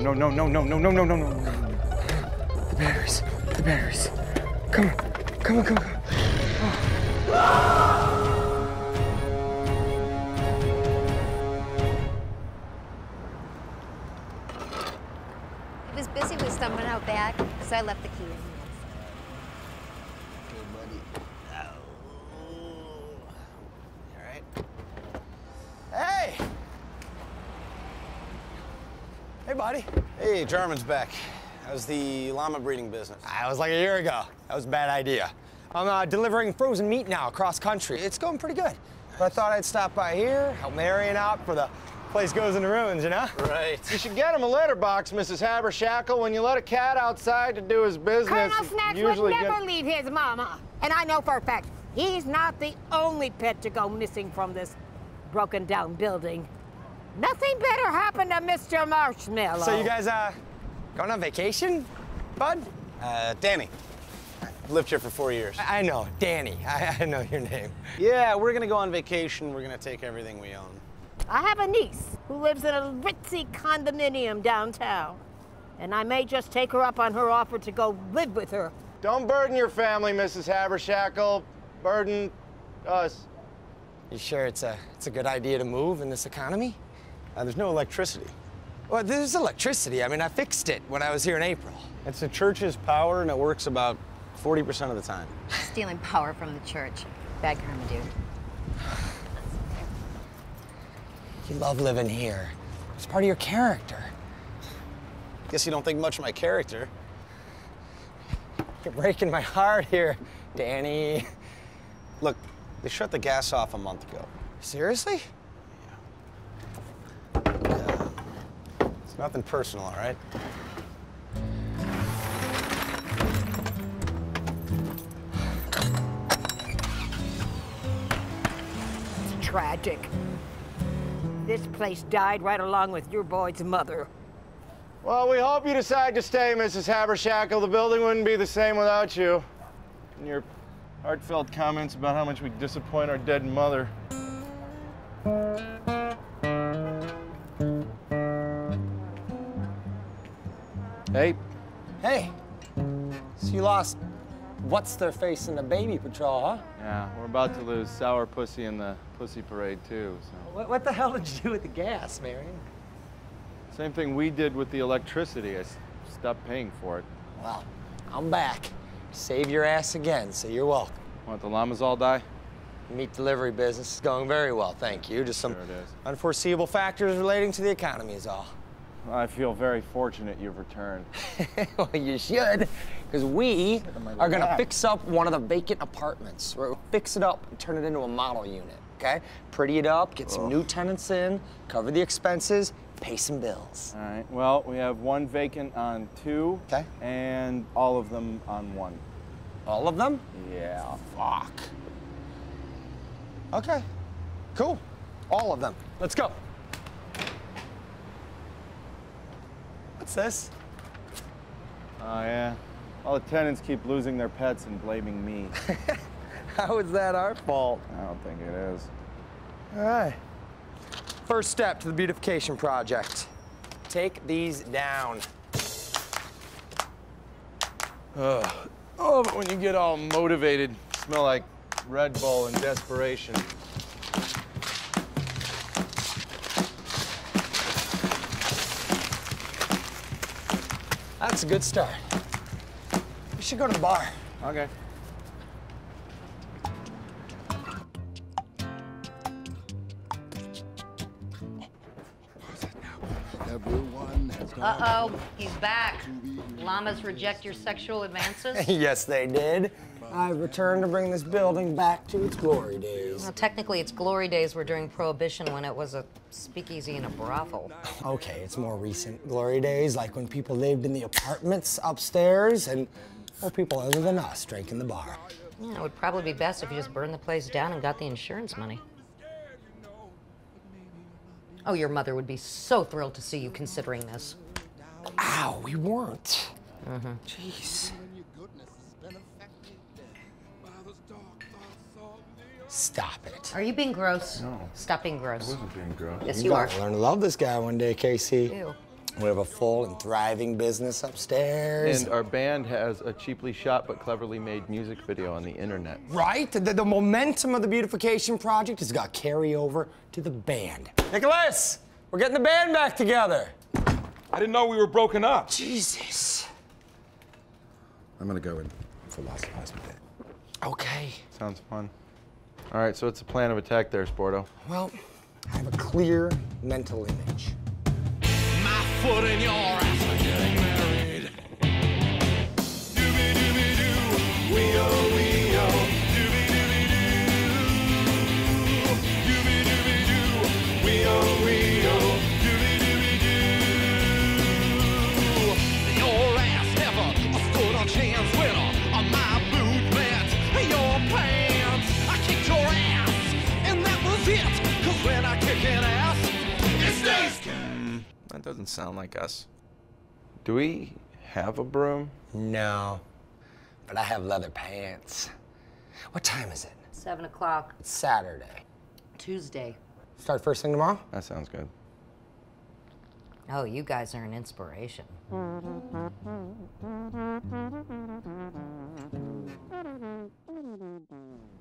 no, no, no, no, no, no, no, no, no, no. The batteries. The batteries. Come on. Come on, come on. Hey, Jarman's back. How's the llama breeding business? That was like a year ago. That was a bad idea. I'm uh, delivering frozen meat now across country. It's going pretty good. But I thought I'd stop by here, help Marion out for the place goes in the ruins, you know? Right. You should get him a litter box, Mrs. Habershackle. When you let a cat outside to do his business, Colonel you Snatch usually would never get... leave his mama. And I know for a fact, he's not the only pet to go missing from this broken down building. Nothing better happened to Mr. Marshmallow. So you guys, uh, going on vacation, bud? Uh, Danny. I've lived here for four years. I, I know, Danny. I, I know your name. Yeah, we're gonna go on vacation. We're gonna take everything we own. I have a niece who lives in a ritzy condominium downtown. And I may just take her up on her offer to go live with her. Don't burden your family, Mrs. Habershackle. Burden us. You sure it's a, it's a good idea to move in this economy? Uh, there's no electricity. Well, there's electricity. I mean, I fixed it when I was here in April. It's the church's power, and it works about 40% of the time. Stealing power from the church. Bad karma, dude. You love living here. It's part of your character. Guess you don't think much of my character. You're breaking my heart here, Danny. Look, they shut the gas off a month ago. Seriously? Nothing personal, all right? It's tragic. This place died right along with your boy's mother. Well, we hope you decide to stay, Mrs. Habershackle. The building wouldn't be the same without you. And your heartfelt comments about how much we disappoint our dead mother. Hey, Hey, so you lost what's their face in the baby patrol, huh? yeah, we're about to lose Sour Pussy in the Pussy Parade, too. So. What, what the hell did you do with the gas, Marion? Same thing we did with the electricity. I stopped paying for it. Well, I'm back. Save your ass again, so you're welcome. Want the llamas all die? Meat delivery business is going very well, thank you. Just some Sure unforeseeable factors relating to the economy is all. I feel very fortunate you've returned. well, you should, because we are gonna fix up one of the vacant apartments. We're gonna fix it up and turn it into a model unit, okay? Pretty it up, get some new tenants in, cover the expenses, pay some bills. All right. Well, we have one vacant on two. 'Kay. And all of them on one. All of them? Yeah. Fuck. Okay, cool. All of them. Let's go. What's this? Oh yeah. All the tenants keep losing their pets and blaming me. How is that our fault? I don't think it is. All right. First step to the beautification project. Take these down. Ugh. Oh, but when you get all motivated, smell like Red Bull and desperation. That's a good start. We should go to the bar. Okay. Everyone has gone Uh-oh, he's back. Llamas reject your sexual advances? yes, they did. I returned to bring this building back to its glory days. well, technically, its glory days were during Prohibition when it was a speakeasy and a brothel. Okay, it's more recent glory days, like when people lived in the apartments upstairs and well, people other than us drank in the bar. Yeah, it would probably be best if you just burned the place down and got the insurance money. Oh, your mother would be so thrilled to see you considering this. Ow, we weren't. Mm-hmm. Jeez. Stop it. Are you being gross? No. Stop being gross. I wasn't being gross. Yes, You you are. learn to love this guy one day, Casey. Ew. We have a full and thriving business upstairs. And our band has a cheaply shot but cleverly made music video on the internet. right? The, the momentum of the beautification project has got carryover to the band. Nicholas, we're getting the band back together. I didn't know we were broken up. Jesus. I'm gonna go and philosophize with it. Okay. Sounds fun. All right, so what's the plan of attack there, Sporto? Well, I have a clear mental image. That doesn't sound like us. Do we have a broom? No, but I have leather pants. What time is it? Seven o'clock It's Saturday. Tuesday. Start first thing tomorrow? That sounds good. Oh, you guys are an inspiration.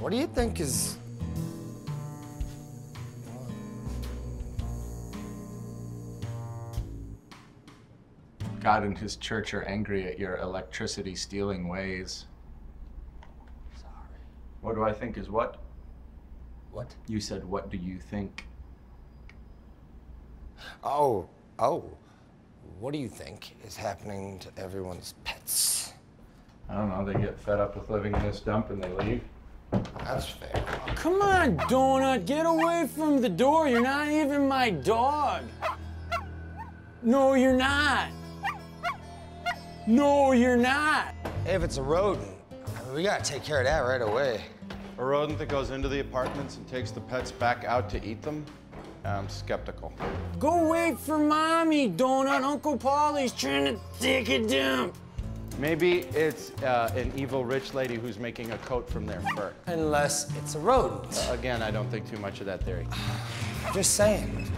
What do you think is. God and his church are angry at your electricity stealing ways. Sorry. What do I think is what? What? You said, What do you think? Oh, oh. What do you think is happening to everyone's pets? I don't know. They get fed up with living in this dump and they leave. That's fair. Come on, Donut, get away from the door. You're not even my dog. No, you're not. No, you're not. If it's a rodent, we gotta take care of that right away. A rodent that goes into the apartments and takes the pets back out to eat them? I'm skeptical. Go wait for mommy, Donut. Uncle Polly's trying to take a dump. Maybe it's uh, an evil rich lady who's making a coat from their fur. Unless it's a rodent. Again, I don't think too much of that theory. Just saying.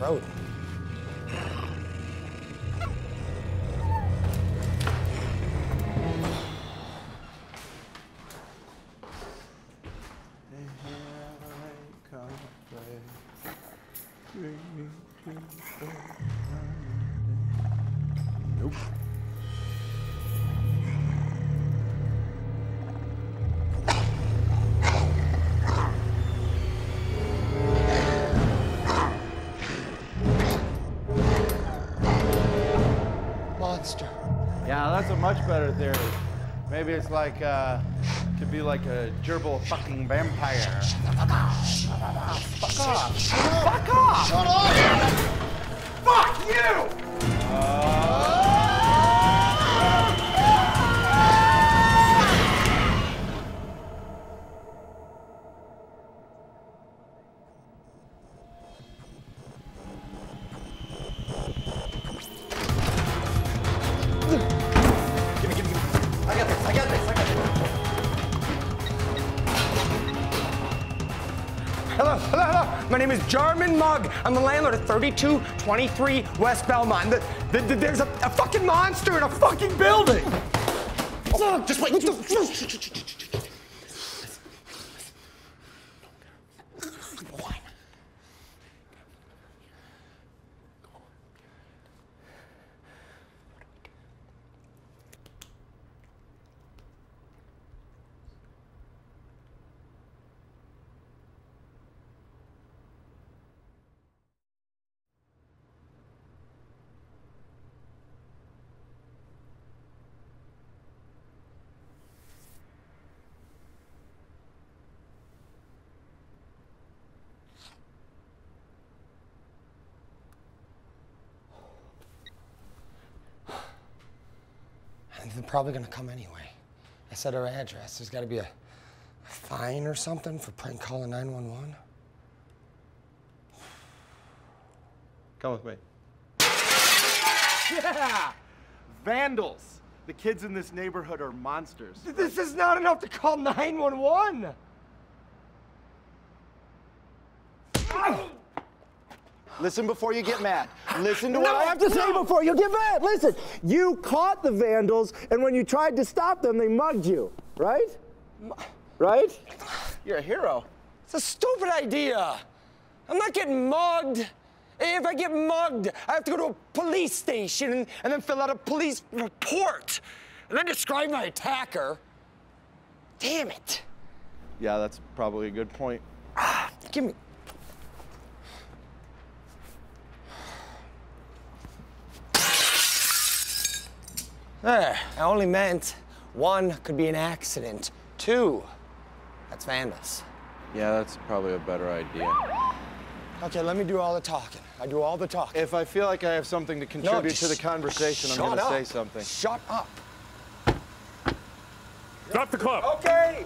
Rodent. Nope. Yeah, that's a much better theory. Maybe it's like, uh, could be like a gerbil fucking vampire. Fuck off! Fuck off! Fuck off! Shut up! Fuck you! I Mugg. I'm the landlord at 3223 West Belmont. The, the, the- there's a, a fucking monster in a fucking building. Oh, just wait. And they're probably gonna come anyway. I said her address. There's gotta be a fine or something for prank calling 911. Come with me. Yeah! Vandals. The kids in this neighborhood are monsters. This is not enough to call 911. Listen before you get mad. Listen to what I have to say no. before you get mad. Listen, you caught the vandals, and when you tried to stop them, they mugged you, right? Right? You're a hero. It's a stupid idea. I'm not getting mugged. If I get mugged, I have to go to a police station and, and then fill out a police report and then describe my attacker. Damn it. Yeah, that's probably a good point. Ah, give me. There, I only meant one could be an accident. Two, that's vandals. Yeah, that's probably a better idea. Okay, let me do all the talking. I do all the talking. If I feel like I have something to contribute to the conversation, I'm going to up. say something. Shut up. Drop the club. Okay.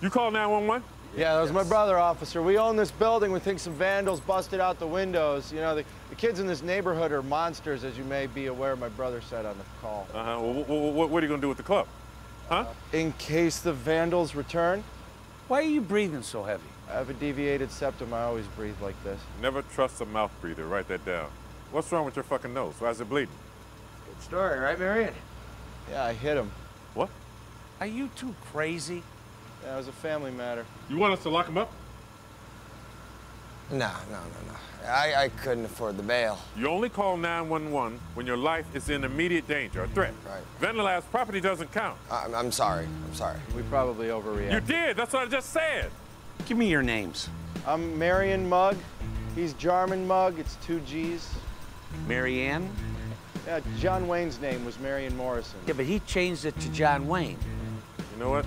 You call 911? Yeah, that was my brother, officer. We own this building. We think some vandals busted out the windows. You know, the, the kids in this neighborhood are monsters, as you may be aware, my brother said on the call. Uh-huh. Well, wh- wh- wh- what are you going to do with the club? Huh? In case the vandals return, Why are you breathing so heavy? I have a deviated septum. I always breathe like this. Never trust a mouth breather. Write that down. What's wrong with your fucking nose? Why is it bleeding? Good story, right, Marion? Yeah, I hit him. What? Are you too crazy? Yeah, it was a family matter. You want us to lock him up? No, no, no, no. I, I couldn't afford the bail. You only call 911 when your life is in immediate danger, a threat. Right. Vandalized property doesn't count. I'm, I'm sorry. I'm sorry. We probably overreacted. You did. That's what I just said. Give me your names. I'm Marion Mugg. He's Jarman Mugg. It's two G's. Marianne? Yeah, John Wayne's name was Marion Morrison. Yeah, but he changed it to John Wayne. You know what?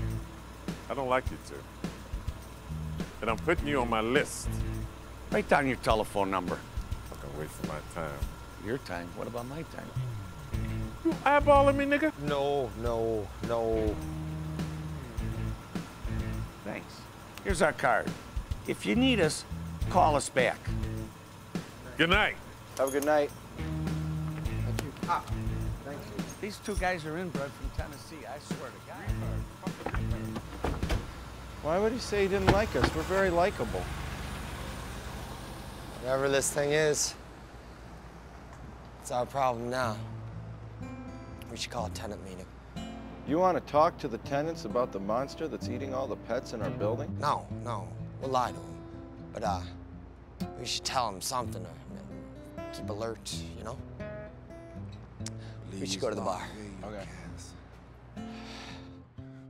I don't like you two. And I'm putting you on my list. Write down your telephone number. Fucking wasting my time. Your time? What about my time? You eyeballing me, nigga? No, no, no. Thanks. Here's our card. If you need us, call us back. Good night. Have a good night. Thank you. Ah, thank you. These two guys are inbred from Tennessee. I swear to God. Why would he say he didn't like us? We're very likable. Whatever this thing is, it's our problem now. We should call a tenant meeting. You want to talk to the tenants about the monster that's eating all the pets in our building? No, no, we'll lie to them. But, uh, we should tell them something to keep alert, you know? We should go to the bar. Okay.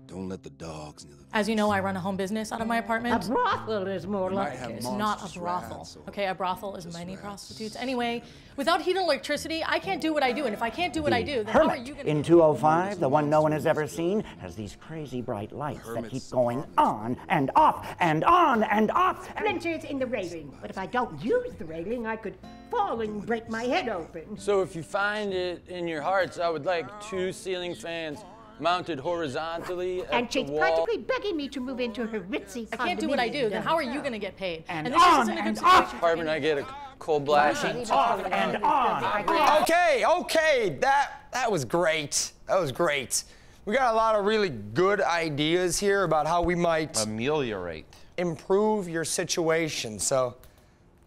Don't let the dogs near the As you know, I run a home business out of my apartment. A brothel is more like it. It's not a brothel. around, Okay, a brothel is many rats. prostitutes. Anyway, without heat and electricity, I can't do what I do. And if I can't do what I do, then how are you gonna in 205, the one no one has ever seen, has these crazy bright lights that keep going on and off and on and off. And Splinters in the railing, but if I don't use the railing, I could fall and break my head open. So if you find it in your hearts, I would like two ceiling fans mounted horizontally at And the she's wall. practically begging me to move into her ritzy I can't do what I do, then how are you gonna get paid? And this on isn't a good and situation off. for Apartment, I get a cold blast. And off and on. Okay, okay, that that was great. That was great. We got a lot of really good ideas here about how we might Ameliorate. improve your situation. So,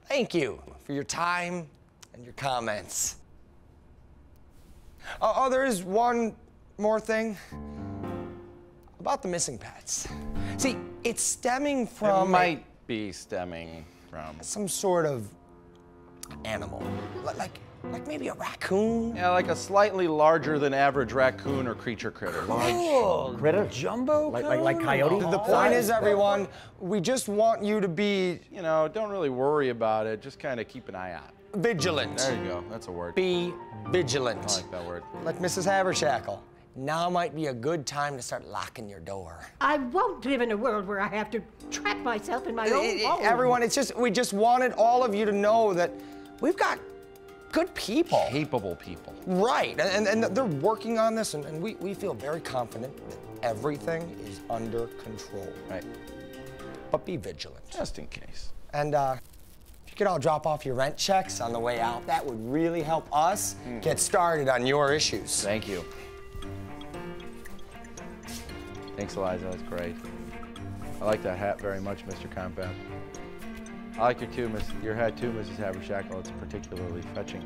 thank you for your time and your comments. Oh, oh, there is one more thing about the missing pets. See, it's stemming from it a- might be stemming from. some sort of animal, like like maybe a raccoon. Yeah, like a slightly larger than average raccoon or creature critter. Cool. Critter? Jumbo? Like, like, like coyote? The point is, everyone, we just want you to be You know, don't really worry about it. Just kind of keep an eye out. vigilant. There you go. That's a word. Be vigilant. I like that word. Like Mrs. Habershackle. Now might be a good time to start locking your door. I won't live in a world where I have to trap myself in my own It- it- home. everyone, it's just we just wanted all of you to know that we've got good people. Capable people. Right, and, and, and they're working on this, and, and we, we feel very confident that everything is under control. Right. But be vigilant. Just in case. And uh, if you could all drop off your rent checks on the way out, that would really help us get started on your issues. Thank you. Thanks, Eliza. That's great. I like that hat very much, Mr. Compound. I like your too, Miss. Your hat too, Mrs. Habershackle. It's particularly fetching.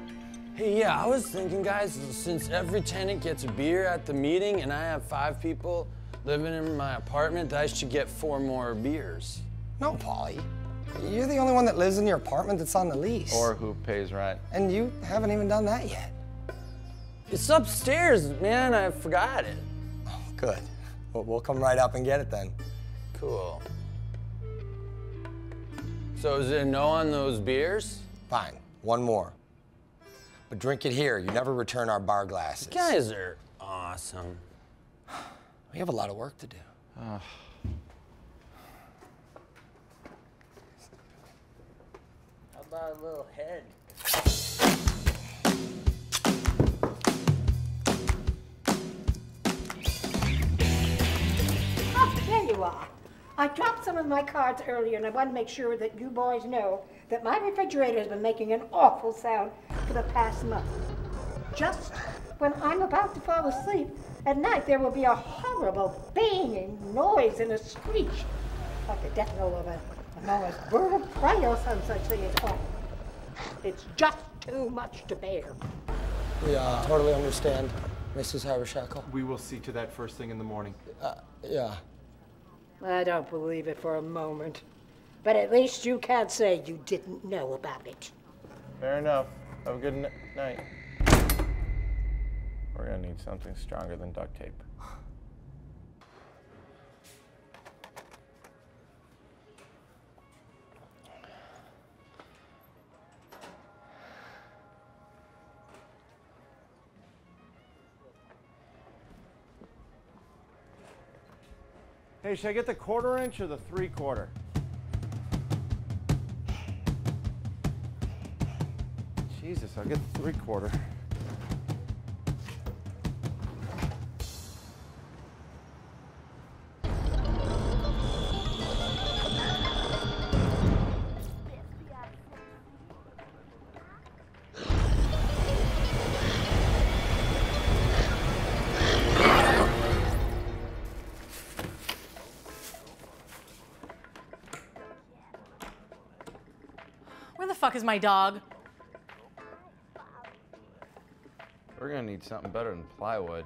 Hey, yeah, I was thinking, guys, since every tenant gets a beer at the meeting and I have five people living in my apartment, I should get four more beers. No, Polly. You're the only one that lives in your apartment that's on the lease. Or who pays rent? And you haven't even done that yet. It's upstairs, man. I forgot it. Oh, good. Well, we'll come right up and get it then. Cool. So is it a no on those beers? Fine. One more. But drink it here. You never return our bar glasses. You guys are awesome. We have a lot of work to do. How about a little head? Are. I dropped some of my cards earlier, and I want to make sure that you boys know that my refrigerator has been making an awful sound for the past month. Just when I'm about to fall asleep at night, there will be a horrible banging noise and a screech, like the death knell of a enormous bird of prey or some such thing. It's awful. It's just too much to bear. We uh, totally understand, Mrs. Habershackle. We will see to that first thing in the morning. Uh, yeah. I don't believe it for a moment. But at least you can't say you didn't know about it. Fair enough. Have a good night. We're gonna need something stronger than duct tape. Hey, should I get the quarter inch or the three quarter? Jesus, I'll get the three quarter. Fuck is my dog? We're gonna need something better than plywood.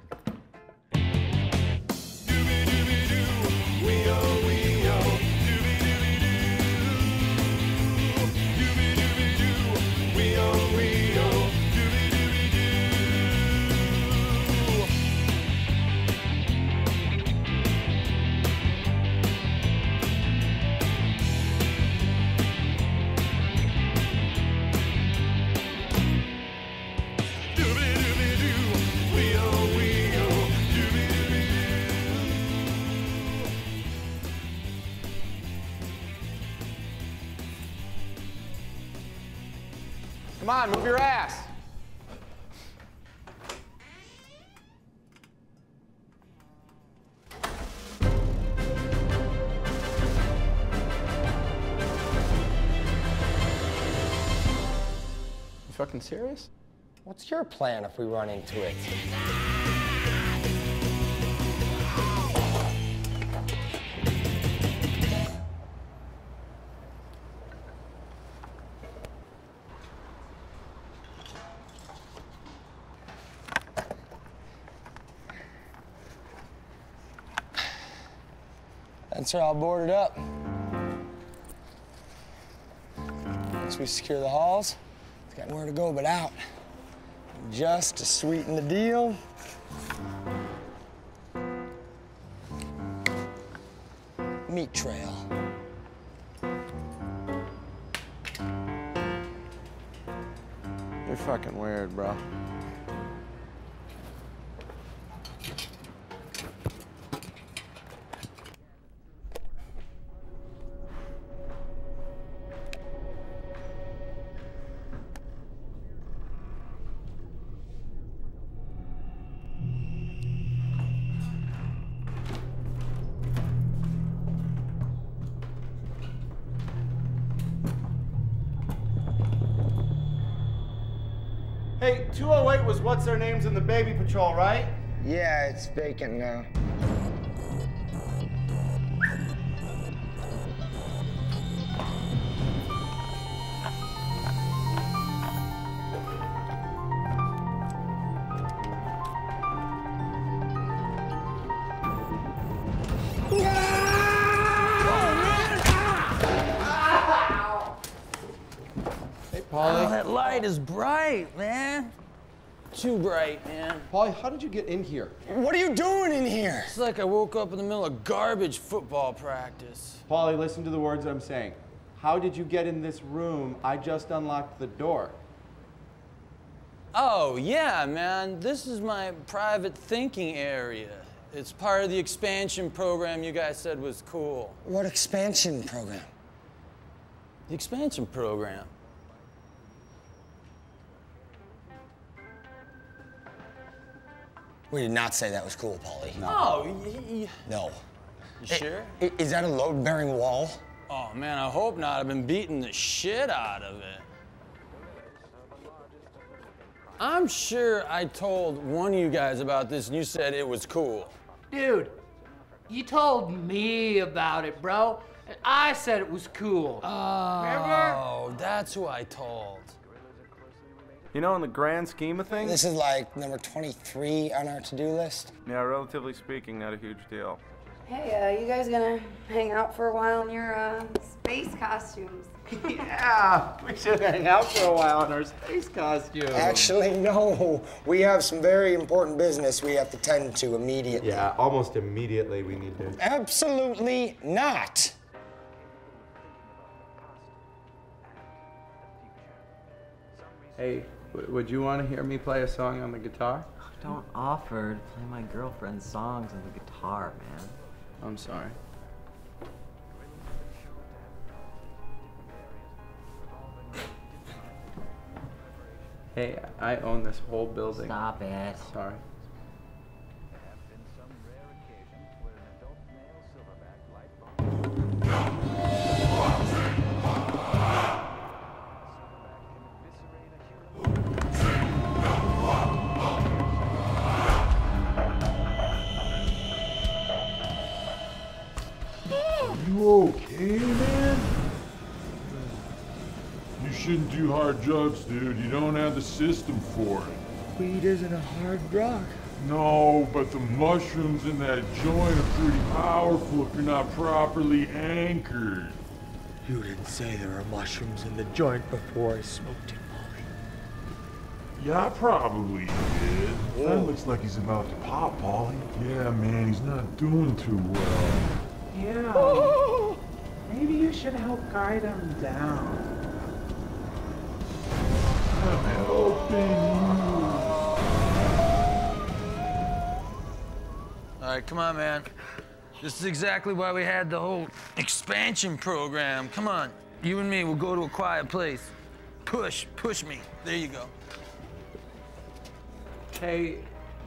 On, move your ass. You fucking serious? What's your plan if we run into it? Fence are all boarded up. Once we secure the halls, it's got nowhere to go but out. Just to sweeten the deal. Hey, 208 was what's their names in the baby patrol, right? Yeah, it's vacant now. Light is bright, man. Too bright, man. Paulie, how did you get in here? What are you doing in here? It's like I woke up in the middle of garbage football practice. Paulie, listen to the words I'm saying. How did you get in this room? I just unlocked the door. Oh, yeah, man. This is my private thinking area. It's part of the expansion program you guys said was cool. What expansion program? The expansion program. We did not say that was cool, Paulie. No. Oh, y- y- No. You sure? I- Is that a load-bearing wall? Oh, man, I hope not. I've been beating the shit out of it. I'm sure I told one of you guys about this and you said it was cool. Dude, you told me about it, bro. And I said it was cool. Oh, Remember? Oh, that's who I told. You know, in the grand scheme of things, This is like number 23 on our to-do list. yeah, relatively speaking, not a huge deal. Hey, uh, you guys gonna hang out for a while in your uh, space costumes? yeah, we should hang out for a while in our space costumes. Actually, no. We have some very important business we have to tend to immediately. Yeah, almost immediately we need to. Absolutely not. Hey, w- would you want to hear me play a song on the guitar? Don't offer to play my girlfriend's songs on the guitar, man. I'm sorry. Hey, I own this whole building. Stop it. Sorry. Okay, man? You shouldn't do hard drugs, dude. You don't have the system for it. Weed isn't a hard drug. No, but the mushrooms in that joint are pretty powerful if you're not properly anchored. You didn't say there were mushrooms in the joint before I smoked it, Yeah, I probably did. That oh. looks like he's about to pop, Polly. Yeah, man, he's not doing too well. Yeah. Maybe you should help guide him down. I'm helping All right, come on, man. This is exactly why we had the whole expansion program. Come on, you and me, we'll go to a quiet place. Push, push me. There you go. Hey,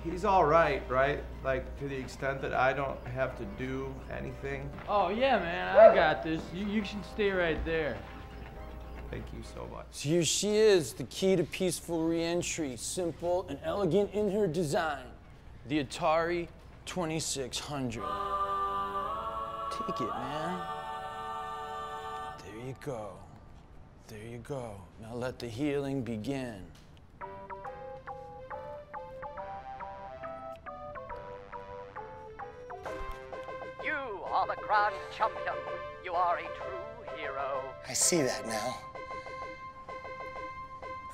he's all right, right? Like to the extent that I don't have to do anything. Oh, yeah, man, I got this. You, you should stay right there. Thank you so much. So here she is, the key to peaceful reentry, simple and elegant in her design. The Atari 2600. Take it, man. There you go. There you go. Now let the healing begin. The grand champion. You are a true hero. I see that now.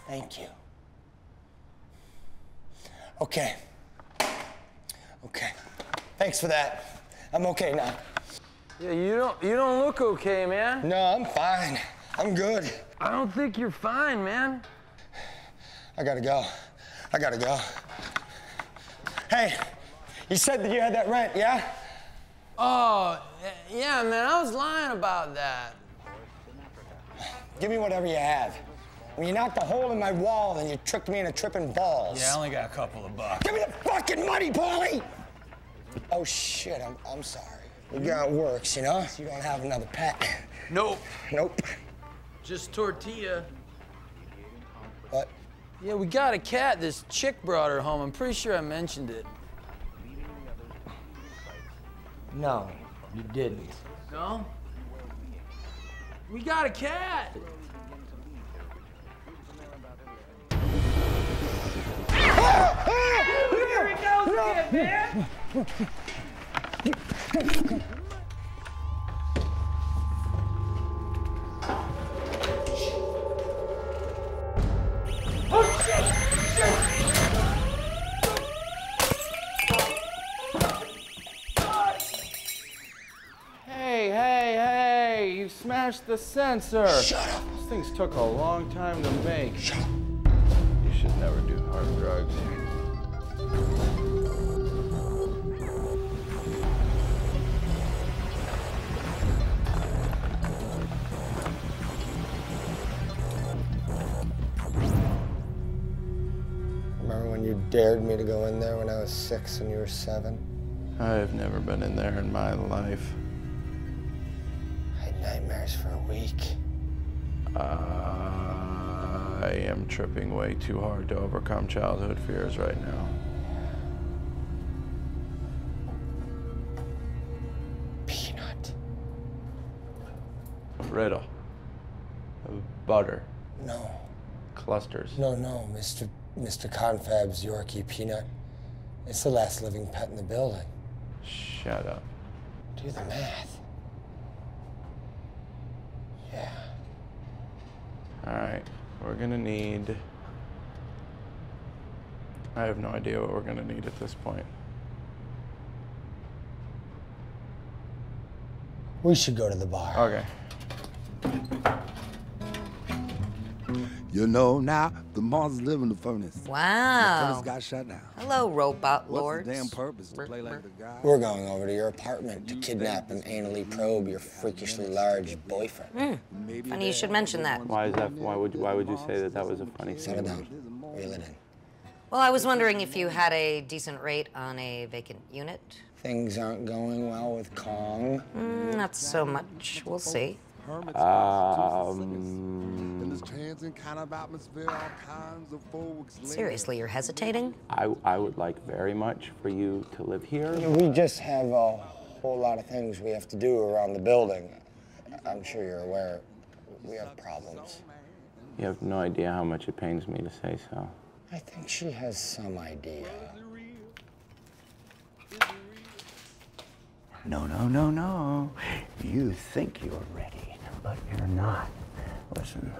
Thank you. Okay. Okay. Thanks for that. I'm okay now. Yeah, you don't you don't look okay, man. No, I'm fine. I'm good. I don't think you're fine, man. I gotta go. I gotta go. Hey, you said that you had that rent, yeah? Oh, yeah, man, I was lying about that. Give me whatever you have. When you knocked a hole in my wall, then you tricked me into tripping balls. Yeah, I only got a couple of bucks. Give me the fucking money, Paulie! Oh shit, I'm, I'm sorry. You got works, you know? You don't have another pet. Nope. Nope. Just tortilla. What? Yeah, we got a cat. This chick brought her home. I'm pretty sure I mentioned it. No, you didn't. No? We got a cat. Here he goes again, man! Oh, smashed the sensor. Shut up. These things took a long time to make. Shut up. You should never do hard drugs. Remember when you dared me to go in there when I was six and you were seven? I've never been in there in my life. I had nightmares for a week. I am tripping way too hard to overcome childhood fears right now. Peanut. Riddle. Butter. No. Clusters. No, no, Mr. Mr. Confab's Yorkie Peanut. It's the last living pet in the building. Shut up. Do the math. Yeah. All right, we're gonna need. I have no idea what we're gonna need at this point. We should go to the bar. Okay. You know now, the monsters live in the furnace. Wow. The furnace got shut down. Hello, robot What's the damn purpose? To play like the guy? We're going over to your apartment to kidnap and anally probe your freakishly large boyfriend. Funny you should mention that. Why is that? Why would Why would you say that that was a funny Settle thing? down. Reel it in. Well, I was wondering if you had a decent rate on a vacant unit. Things aren't going well with Kong. Mm, not so much. We'll see. In um, this transient kind of atmosphere, all kinds of folks. Seriously, you're hesitating? I I would like very much for you to live here. We just have a whole lot of things we have to do around the building. I'm sure you're aware we have problems. You have no idea how much it pains me to say so. I think she has some idea. No, no, no, no. You think you're ready, but you're not. Listen,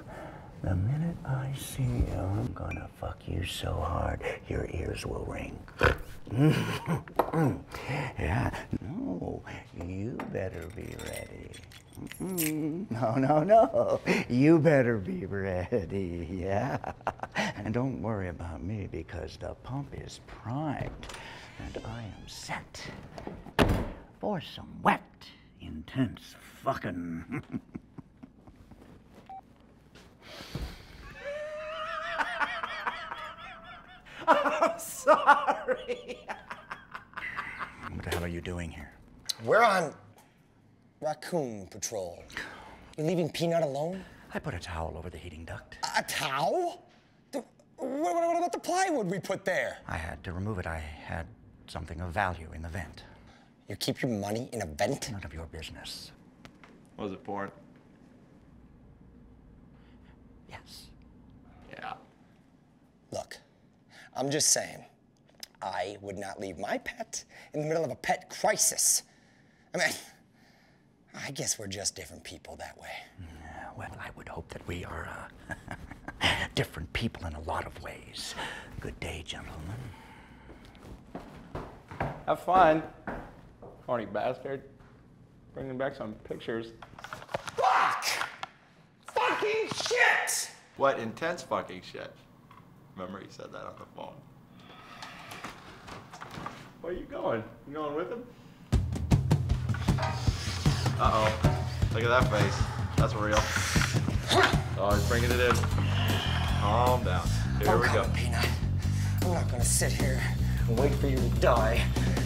the minute I see you, I'm gonna fuck you so hard your ears will ring. yeah, no, you better be ready. No, no, no. You better be ready, yeah. And don't worry about me because the pump is primed and I am set for some wet, intense fucking. I'm sorry. what the hell are you doing here? We're on raccoon patrol. You leaving Peanut alone? I put a towel over the heating duct. A towel? The- What, what about the plywood we put there? I had to remove it. I had something of value in the vent. You keep your money in a vent? None of your business. Was it porn? Yes. Yeah. Look, I'm just saying, I would not leave my pet in the middle of a pet crisis. I mean, I guess we're just different people that way. Yeah, well, I would hope that we are uh, different people in a lot of ways. Good day, gentlemen. Have fun, horny bastard. Bringing back some pictures. Fuck! Fucking shit! What intense fucking shit? Remember he said that on the phone. Where are you going? You going with him? Uh oh. Look at that face. That's real. Oh, he's bringing it in. Calm down. Here Oh, we go. Peanut. I'm not gonna sit here and wait for you to die.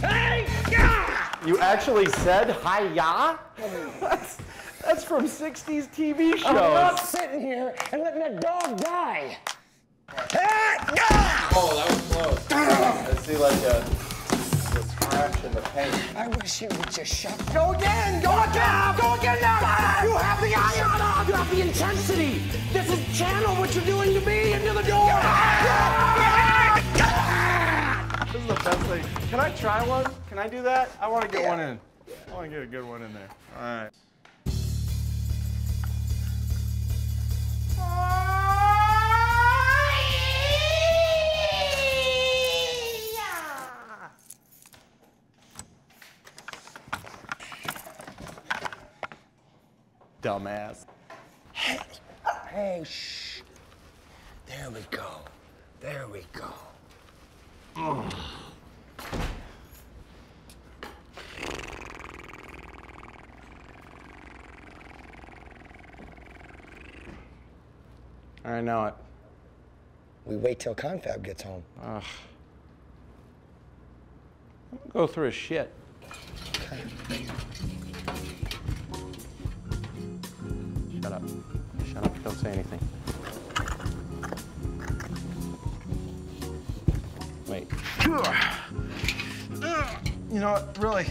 Hey! Yeah! You actually said hi-ya? That's, that's from 60s TV shows. I'm not sitting here and letting that dog die. Oh, that was close. I see like uh, a, a scratch in the paint. I wish you would just shut up. Go again! Go again! Go again now! You have the iron! You have the intensity! This is channel what you're doing to me into the door! This is the best thing. Can I try one? Can I do that? I want to get one in. I want to get a good one in there. All right. Dumbass. Hey, hey, shh. There we go. There we go. I know it. We wait till Confab gets home. Ugh. Go through his shit. Shut up. Shut up. Don't say anything. Wait. You know what, really,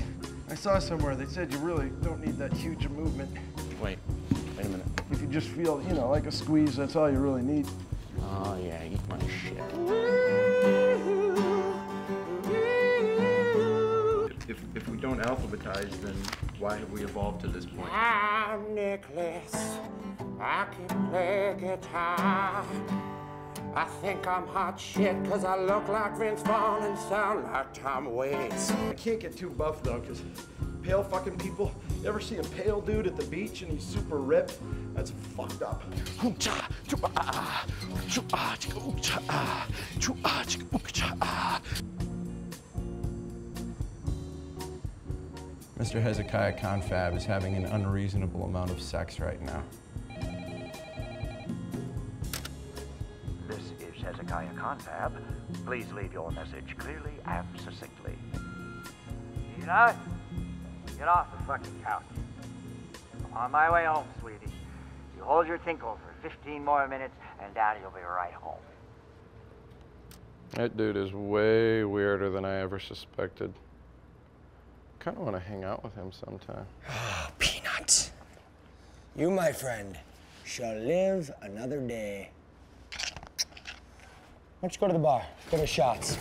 I saw somewhere they said you really don't need that huge movement. Wait. Wait a. If you just feel, you know, like a squeeze, that's all you really need. Oh, yeah. Eat my shit. If, if we don't alphabetize, then why have we evolved to this point? I'm Nicholas. I can play guitar. I think I'm hot shit because I look like Vince Vaughn and sound like Tom Waits. I can't get too buff though, because pale fucking people, you ever see a pale dude at the beach and he's super ripped? That's fucked up. Mr. Hezekiah Confab is having an unreasonable amount of sex right now. This is Hezekiah Confab. Please leave your message clearly and succinctly. You know, get off the fucking couch. I'm on my way home, sweetie. You hold your tinkle for 15 more minutes, and Daddy will be right home. That dude is way weirder than I ever suspected. Kind of want to hang out with him sometime. Ah, Peanut. You, my friend, shall live another day. Why don't you go to the bar? Go to shots.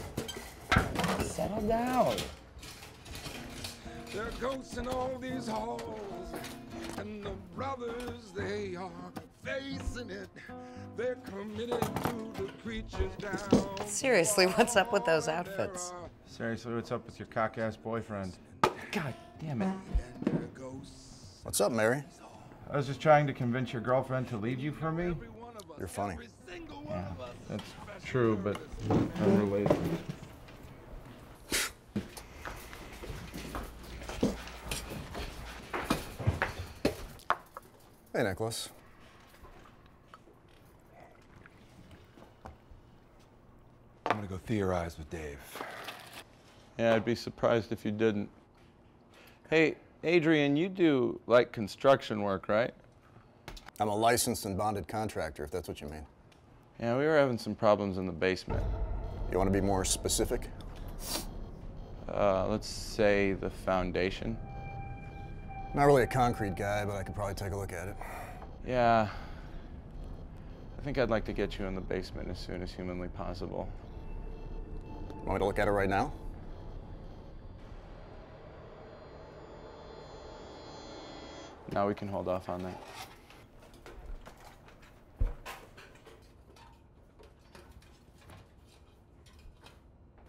Settle down. There are ghosts in all these halls, and the brothers, they are facing it. They're committed to the creatures down. Seriously, what's up with those outfits? Seriously, what's up with your cock-ass boyfriend? God damn it. What's up, Mary? I was just trying to convince your girlfriend to leave you for me. You're funny. Yeah, that's true, but unrelated. Hey, Nicholas. I'm gonna go theorize with Dave. Yeah, I'd be surprised if you didn't. Hey, Adrian, you do like construction work, right? I'm a licensed and bonded contractor, if that's what you mean. Yeah, we were having some problems in the basement. You want to be more specific? Uh, let's say the foundation. Not really a concrete guy, but I could probably take a look at it. Yeah. I think I'd like to get you in the basement as soon as humanly possible. Want me to look at it right now? Now we can hold off on that.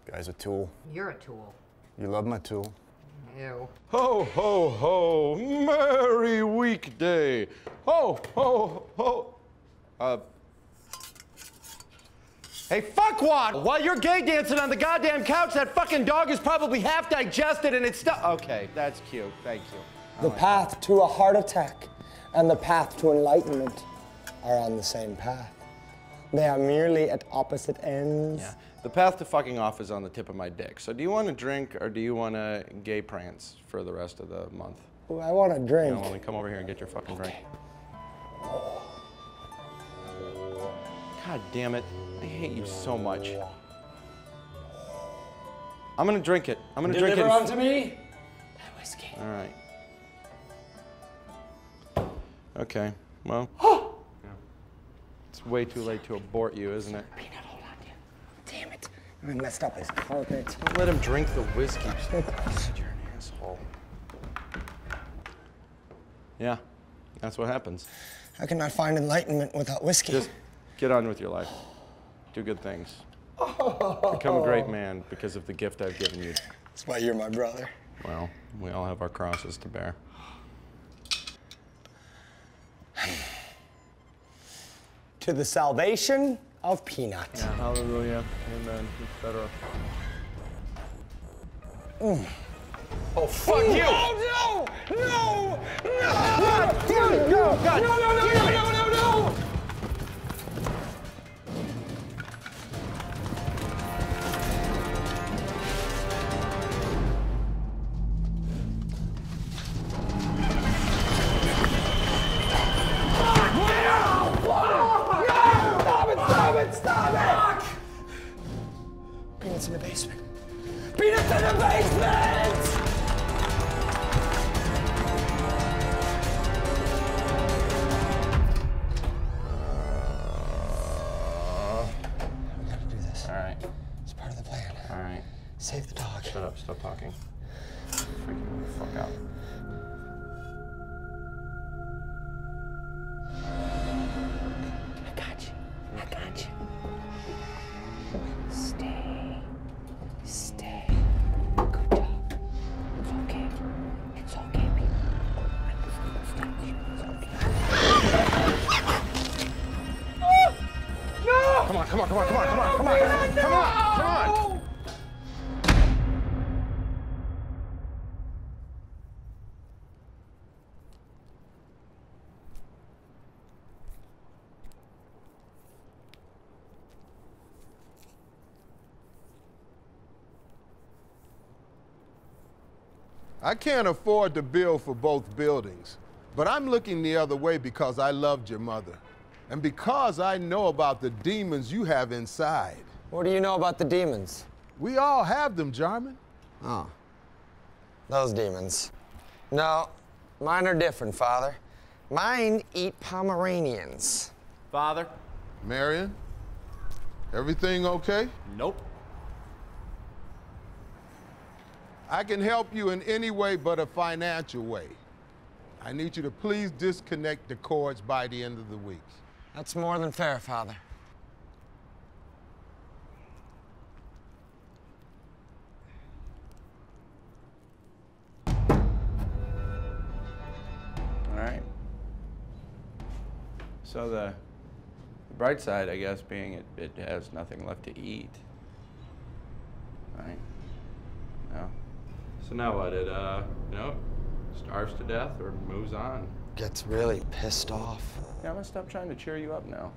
Guy's a tool. You're a tool. You love my tool. Ew. Ho, ho, ho, merry weekday. Ho, ho, ho. Uh. Hey, fuckwad! While you're gay dancing on the goddamn couch, that fucking dog is probably half digested and it's still. Okay, that's cute. Thank you. The path to a heart attack and the path to enlightenment are on the same path. They are merely at opposite ends. Yeah. The path to fucking off is on the tip of my dick. So do you want to drink or do you want to gay prance for the rest of the month? Ooh, I want a You drink. know, when we come over here and get your fucking drink. God damn it. I hate you so much. I'm gonna drink it. I'm gonna drink it. Deliver unto me that whiskey. All right. Okay. Well. It's way too late to abort you, isn't it? Peanut, hold on to you. Damn it. I messed up his carpet. Don't let him drink the whiskey. You're an asshole. Yeah, that's what happens. How can I find enlightenment without whiskey? Just get on with your life. Do good things. Become a great man because of the gift I've given you. That's why you're my brother. Well, we all have our crosses to bear. To the salvation of Peanut. Yeah, hallelujah. Amen. Etc. Mm. Oh, fuck you! Oh, no! No! No! God, damn it, no! God, no, no, no, damn no, it. no, no, I can't afford to build for both buildings, but I'm looking the other way because I loved your mother. And because I know about the demons you have inside. What do you know about the demons? We all have them, Jarman. Oh. Those demons. No, mine are different, Father. Mine eat Pomeranians. Father? Marion? Everything okay? Nope. I can help you in any way but a financial way. I need you to please disconnect the cords by the end of the week. That's more than fair, Father. All right. So the, the bright side, I guess, being it, it has nothing left to eat. Right? No. So now what? It uh, you know, starves to death or moves on. Gets really pissed off. Yeah, I'm gonna stop trying to cheer you up now.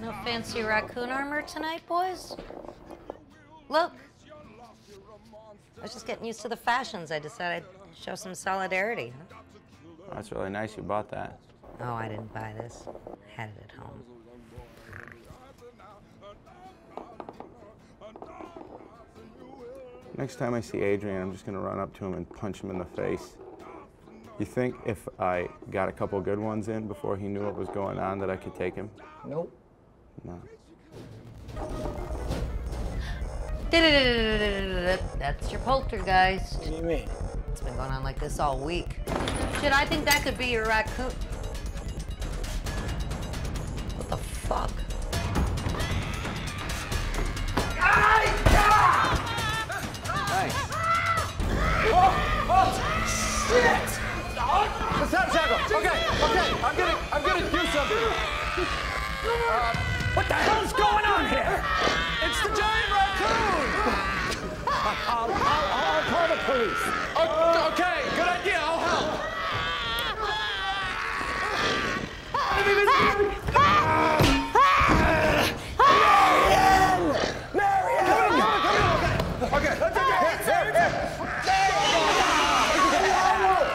No fancy raccoon armor tonight, boys? Look. I was just getting used to the fashions. I decided I'd show some solidarity. Oh, that's really nice you bought that. Oh, I didn't buy this. I had it at home. Next time I see Adrian, I'm just gonna run up to him and punch him in the face. You think if I got a couple good ones in before he knew what was going on that I could take him? Nope. No. That's your poltergeist. What do you mean? It's been going on like this all week. Shit, I think that could be your raccoon. What the fuck? Shit! Let's have tackle. Okay, okay, I'm gonna, I'm gonna do something. Uh, what the hell's going on here? It's the giant raccoon! I'll, I'll, I'll call the police. Oh, okay, good idea, I'll help. Okay, let's here, here, here.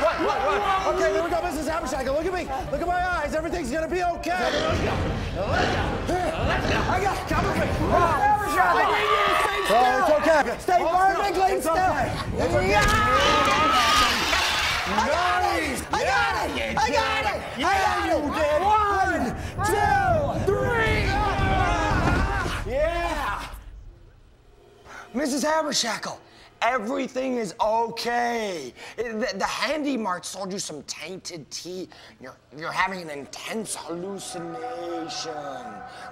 What, what, what? Okay, here we go, Mrs. Habershackle. Look at me. Look at my eyes. Everything's gonna be okay. Let's go. Let's go. I got cover me. Habershackle. I need you to stay oh, still. Oh, it's okay. Stay perfectly It's still. okay. Okay. Nice. I got it. I got it. Yeah, I got you it. did. One, two, three. Yeah. Mrs. Habershackle, everything is okay. It- the, the handy mart sold you some tainted tea. You're, you're having an intense hallucination.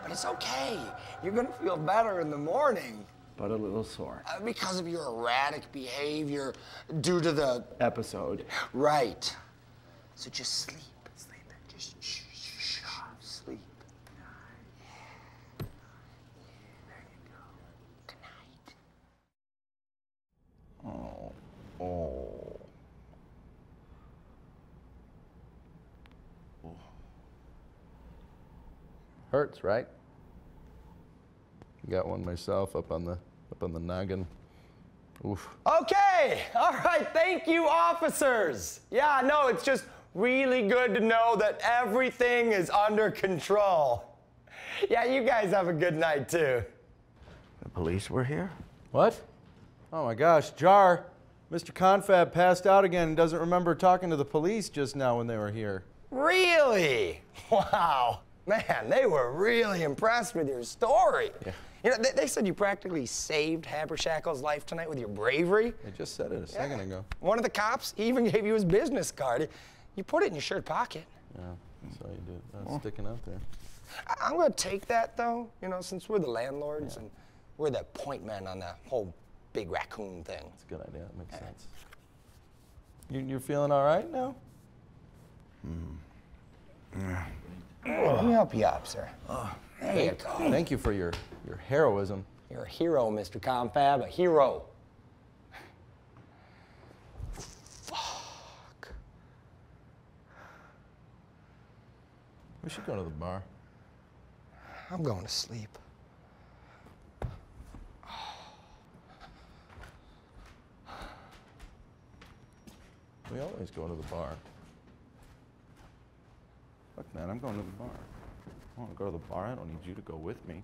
But it's okay. You're gonna feel better in the morning. but a little sore. Uh, because of your erratic behavior due to the Episode. right. So just sleep, sleep, just shh, Oh, oh. Hurts, right? Got one myself up on the up on the noggin. Oof. Okay, all right, thank you, officers. Yeah, no, it's just really good to know that everything is under control. Yeah, you guys have a good night too. The police were here? What? Oh my gosh, Jar. Mr. Confab passed out again and doesn't remember talking to the police just now when they were here. Really? Wow. Man, they were really impressed with your story. Yeah. You know, they, they said you practically saved Habershackle's life tonight with your bravery. I just said it a second ago. One of the cops even gave you his business card. You put it in your shirt pocket. Yeah, that's all you did. That's sticking out there. I- I'm gonna take that though, you know, since we're the landlords and we're the point men on the whole big raccoon thing. It's a good idea. That makes sense. You, you're feeling all right now? Hmm. Let me help you up, sir. Ah. there you Thank, go. thank you for your, your heroism. You're a hero, Mr. Confab, a hero. Fuck. We should go to the bar. I'm going to sleep. We always go to the bar. Look, man, I'm going to the bar. I want to go to the bar. I don't need you to go with me.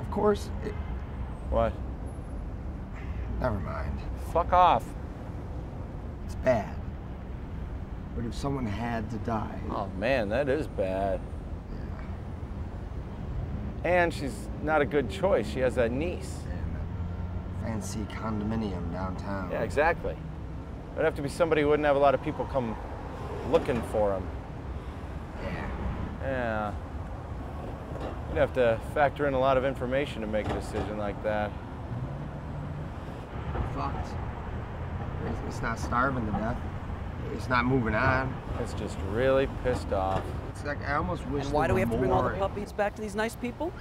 Of course. It, What? never mind. Fuck off. It's bad. But if someone had to die, Oh, man, that is bad. And she's not a good choice. She has a niece. fancy condominium downtown. Yeah, exactly. It'd have to be somebody who wouldn't have a lot of people come looking for him. Yeah. Yeah. You'd have to factor in a lot of information to make a decision like that. Fucked. It's not starving to death. It's not moving on. It's just really pissed off. It's like I almost wish. And why do we there have to bring all the puppies back to these nice people?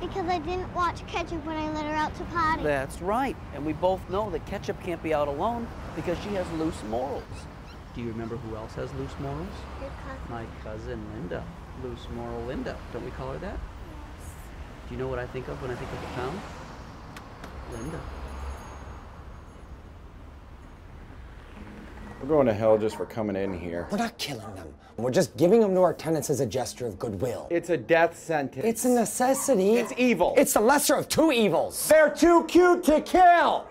Because I didn't watch Ketchup when I let her out to potty. That's right. And we both know that Ketchup can't be out alone because she has loose morals. Do you remember who else has loose morals? Your cousin. My cousin Linda. Loose moral Linda. Don't we call her that? Yes. Do you know what I think of when I think of the town? Linda. We're going to hell just for coming in here. We're not killing them. We're just giving them to our tenants as a gesture of goodwill. It's a death sentence. It's a necessity. It's evil. It's the lesser of two evils. They're too cute to kill.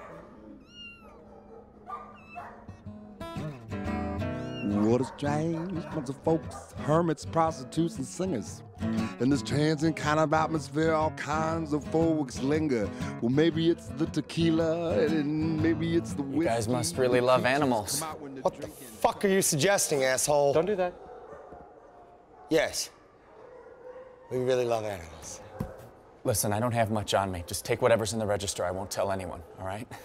What a strange bunch of folks, hermits, prostitutes, and singers. In this transient kind of atmosphere, all kinds of folks linger. Well, maybe it's the tequila, and maybe it's the whiskey. You guys must really love animals. What the fuck are you suggesting, asshole? Don't do that. Yes. We really love animals. Listen, I don't have much on me. Just take whatever's in the register. I won't tell anyone, all right?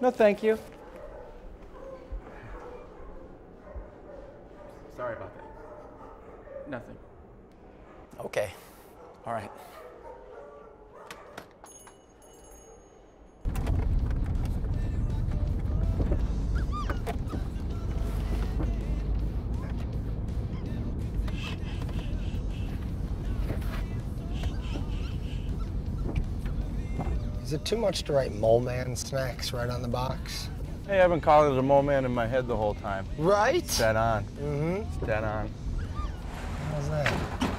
No, thank you. Sorry about that. Nothing. Okay. All right. Is it too much to write Mole Man snacks right on the box? Hey, I've been calling it a mole man in my head the whole time. Right? It's dead on. Mm-hmm. Dead on. How's that?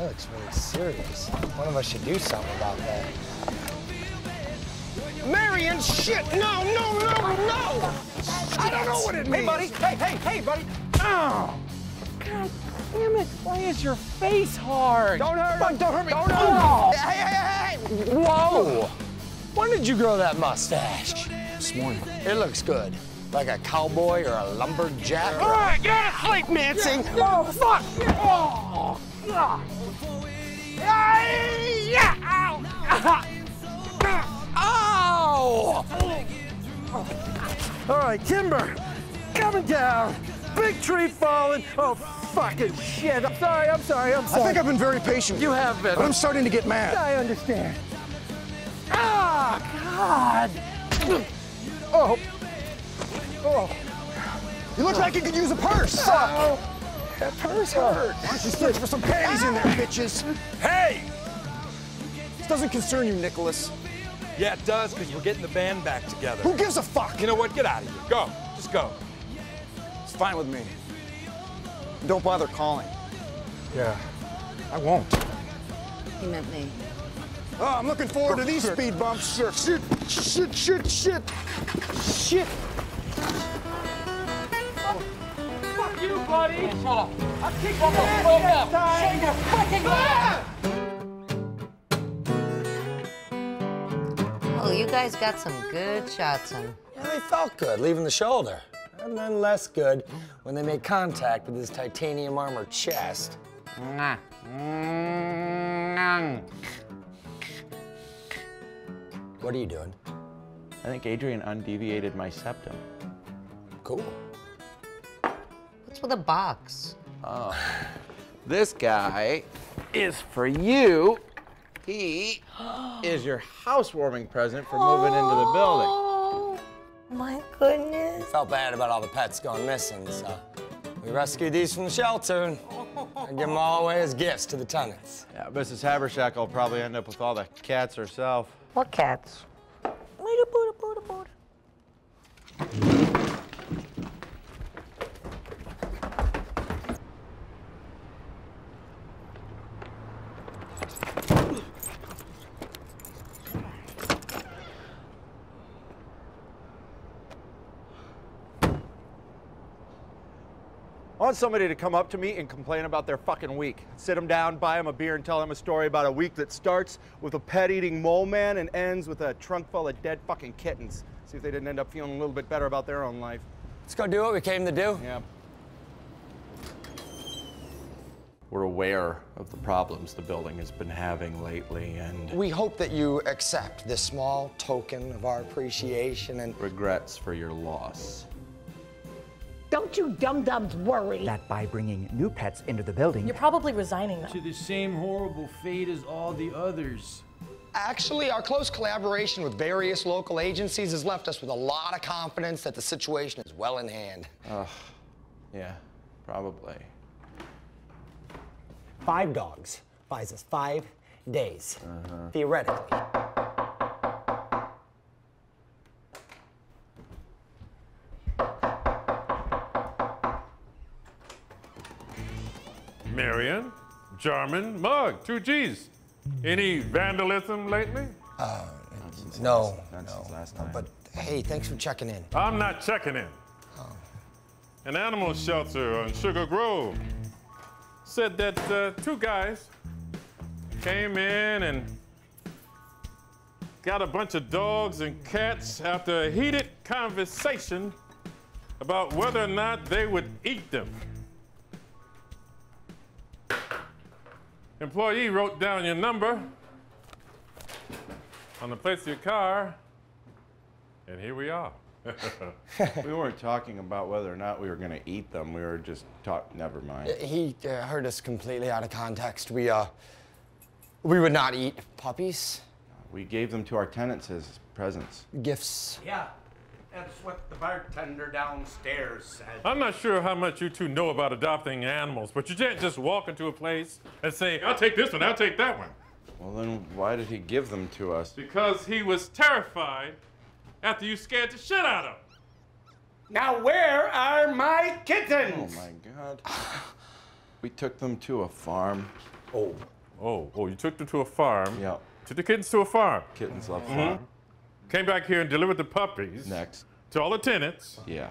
Oh, that looks really serious. One of us should do something about that. Marion, shit! No, no, no, no! I don't know what it means. Hey, buddy. Hey, hey, hey, buddy. Oh. God damn it. Why is your face hard? Don't hurt Fuck, him. Don't hurt me. Don't hurt Oh. him. Hey, hey, hey, hey! Whoa! When did you grow that mustache? This morning. It looks good. Like a cowboy or a lumberjack? All right, get out of sleep, Nancy. Oh, fuck. Oh, God. Yeah, ow. All right, timber coming down. Big tree falling. Oh, fucking shit. I'm sorry, I'm sorry, I'm sorry. I think I've been very patient. You have been. But I'm starting to get mad. I understand. Ah, God. Oh. Oh. You look like you could use a purse. Oh. That purse hurt. Why don't you search for some panties in there, bitches? Hey! This doesn't concern you, Nicholas. Yeah, it does, because we're getting the band back together. Who gives a fuck? You know what? Get out of here. Go. Just go. It's fine with me. Don't bother calling. Yeah. I won't. He meant me. Oh, I'm looking forward to these speed bumps. Shit, shit, shit, shit. Shit. Fuck you, buddy. shut up. I'll kick you the fuck up. Shut your fucking mouth. Oh, you guys got some good shots in. Yeah, they felt good leaving the shoulder. And then less good when they made contact with his titanium armor chest. What are you doing? I think Adrian undeviated my septum. Cool. What's with a box? Oh. This guy is for you. He is your housewarming present for moving into the building. Oh, my goodness. Felt bad about all the pets going missing, so we rescued these from the shelter and I give them all away as gifts to the tenants. Yeah, Mrs. Habershack will probably end up with all the cats herself. What cats? Want somebody to come up to me and complain about their fucking week. Sit them down, buy them a beer, and tell them a story about a week that starts with a pet-eating mole man and ends with a trunk full of dead fucking kittens. See if they didn't end up feeling a little bit better about their own life. Let's go do what we came to do. Yeah. We're aware of the problems the building has been having lately and We hope that you accept this small token of our appreciation and regrets for your loss. Don't you dum-dums worry. That by bringing new pets into the building, You're probably resigning them. To the same horrible fate as all the others. Actually, our close collaboration with various local agencies has left us with a lot of confidence that the situation is well in hand. Ugh. Yeah, probably. Five dogs buys us five days, uh-huh. theoretically. Jarman, Mug, two G's. Any vandalism lately? Uh, no, no, But hey, thanks for checking in. I'm not checking in. An animal shelter on Sugar Grove said that uh, two guys came in and got a bunch of dogs and cats after a heated conversation about whether or not they would eat them. Employee wrote down your number on the place of your car, and here we are. we weren't talking about whether or not we were going to eat them. We were just talk. Never mind. He uh, heard us completely out of context. We, uh, we would not eat puppies. We gave them to our tenants as presents. Gifts. Yeah, that's what the bartender downstairs said. I'm not sure how much you two know about adopting animals, but you can't just walk into a place and say, I'll take this one, I'll take that one. Well, then why did he give them to us? Because he was terrified after you scared the shit out of him. Now where are my kittens? Oh my God. We took them to a farm. Oh. Oh, oh, you took them to a farm? Yeah. Took the kittens to a farm? Kittens love Mhm. farm. Came back here and delivered the puppies. Next. To all the tenants. Yeah.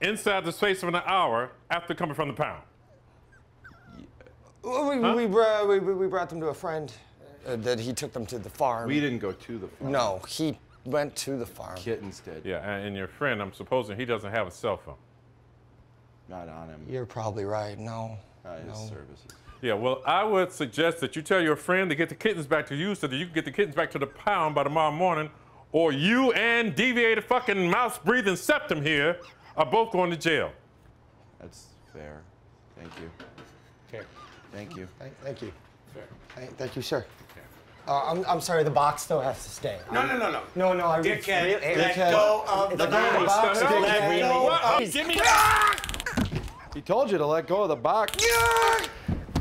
Inside the space of an hour after coming from the pound. Well, We, Huh? we, brought, we, we we brought them to a friend uh, that he took them to the farm. We didn't go to the farm. No, he went to the farm. Kittens did. Yeah, and and your friend, I'm supposing he doesn't have a cell phone. Not on him. You're probably right. No. Uh, his no. services. Yeah, well, I would suggest that you tell your friend to get the kittens back to you so that you can get the kittens back to the pound by tomorrow morning, or you and deviated fucking mouse breathing septum here are both going to jail. That's fair. Thank you. Here. Thank you. Thank, thank you. Thank, thank you, sir. Uh, I'm, I'm sorry, the box still has to stay. No, no, no, no. No, no, I Dickhead, Hey, let dickhead. go of the a game of box. Let Really? go of- Oh, give me He told you to let go of the box.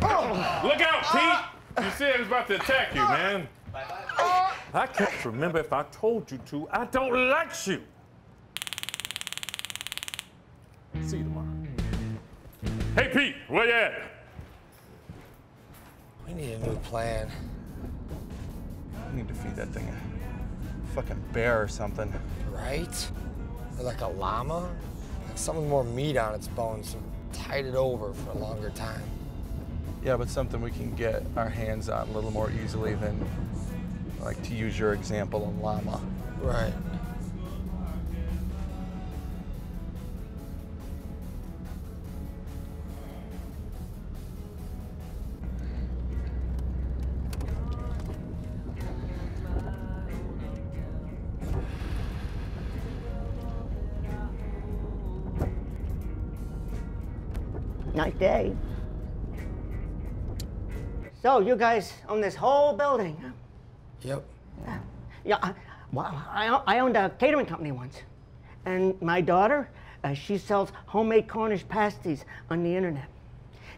Look out, Pete! You said he was about to attack you, man. I can't remember if I told you to. I don't like you. See you tomorrow. Hey, Pete, where you at? We need a new plan. I need to feed that thing a fucking bear or something. Right? Or like a llama? Like something with more meat on its bones to tide it over for a longer time. Yeah, but something we can get our hands on a little more easily than, like, to use your example, a llama. Right. Nice day. So you guys own this whole building? Huh? Yep. Yeah. I, well, I, I owned a catering company once, and my daughter, uh, she sells homemade Cornish pasties on the internet.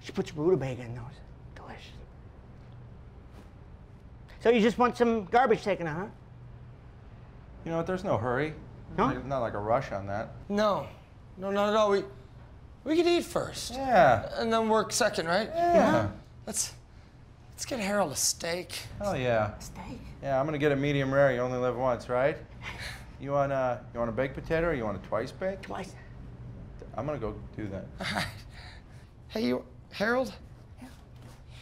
She puts rutabaga in those. Delicious. So you just want some garbage taken out, huh? You know what? There's no hurry. No? Like, not like a rush on that. No. No, not at all. We we could eat first. Yeah. And then work second, right? Yeah. Let's let's get Harold a steak. Hell yeah. Steak. Yeah, I'm gonna get a medium rare. You only live once, right? You want a you want a baked potato or you want a twice baked? Twice. I'm gonna go do that. Hey, you, Harold? Yeah.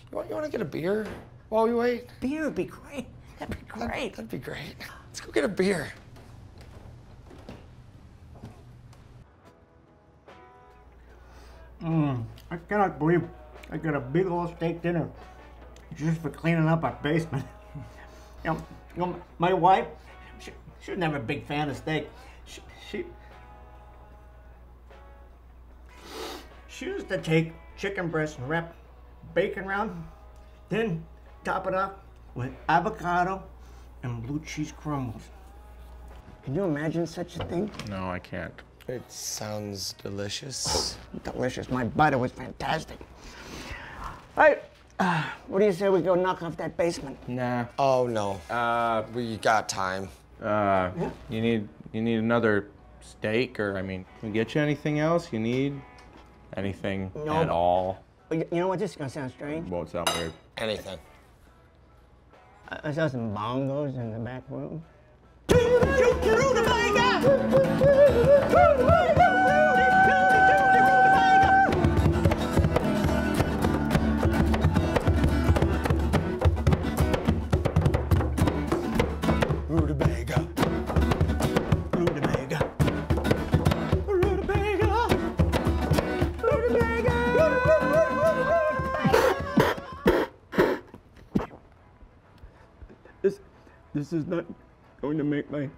You want, you want to get a beer while we wait? Beer would be great. That'd be great. That'd be great. Let's go get a beer. Mm, I cannot believe I got a big old steak dinner just for cleaning up our basement. you, know, you know, my wife, she, she was never a big fan of steak. She, she, she used to take chicken breast and wrap bacon around, then top it off with avocado and blue cheese crumbles. Can you imagine such a thing? No, I can't. It sounds delicious. Delicious. My butter was fantastic. All right, uh, what do you say we go knock off that basement? Nah. Oh no. Uh, we got time. Uh, you need you need another steak, or I mean, can we get you anything else? You need anything No. at all? You you know what? This is gonna sound strange. Won't sound weird. Anything. I I saw some bongos in the back room. This, this is not going to make my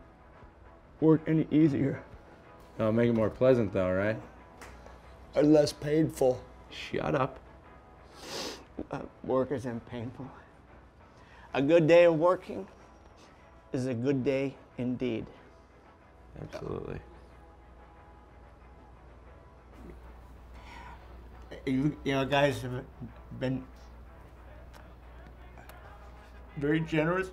work any easier. That'll make it more pleasant, though, right? Or less painful. Shut up. Uh, work isn't painful. A good day of working is a good day indeed. Absolutely. You, you know, guys have been very generous,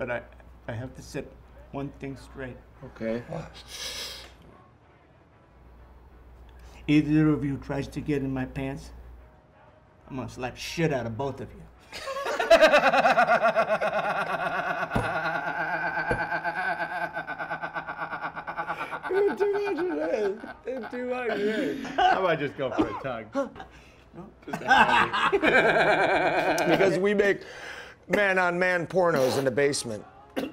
but I, I have to set one thing straight. Okay. Either of you tries to get in my pants, I'm gonna slap shit out of both of you. You're too much of this. It's too much of this. How about just go for a tug? because we make man on man pornos in the basement.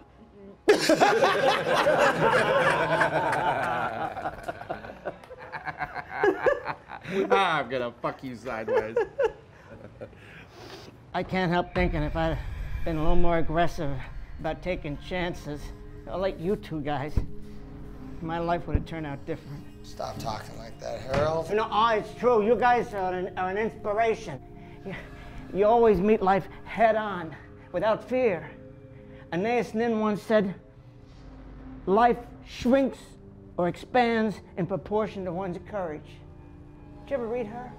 Ah, I'm gonna fuck you sideways. I can't help thinking if I'd been a little more aggressive about taking chances, like you two guys, my life would have turned out different. Stop talking like that, Harold. No, oh, it's true. You guys are an, are an inspiration. You, you always meet life head on, without fear. Anaïs Nin once said, life shrinks or expands in proportion to one's courage. Did you ever read her?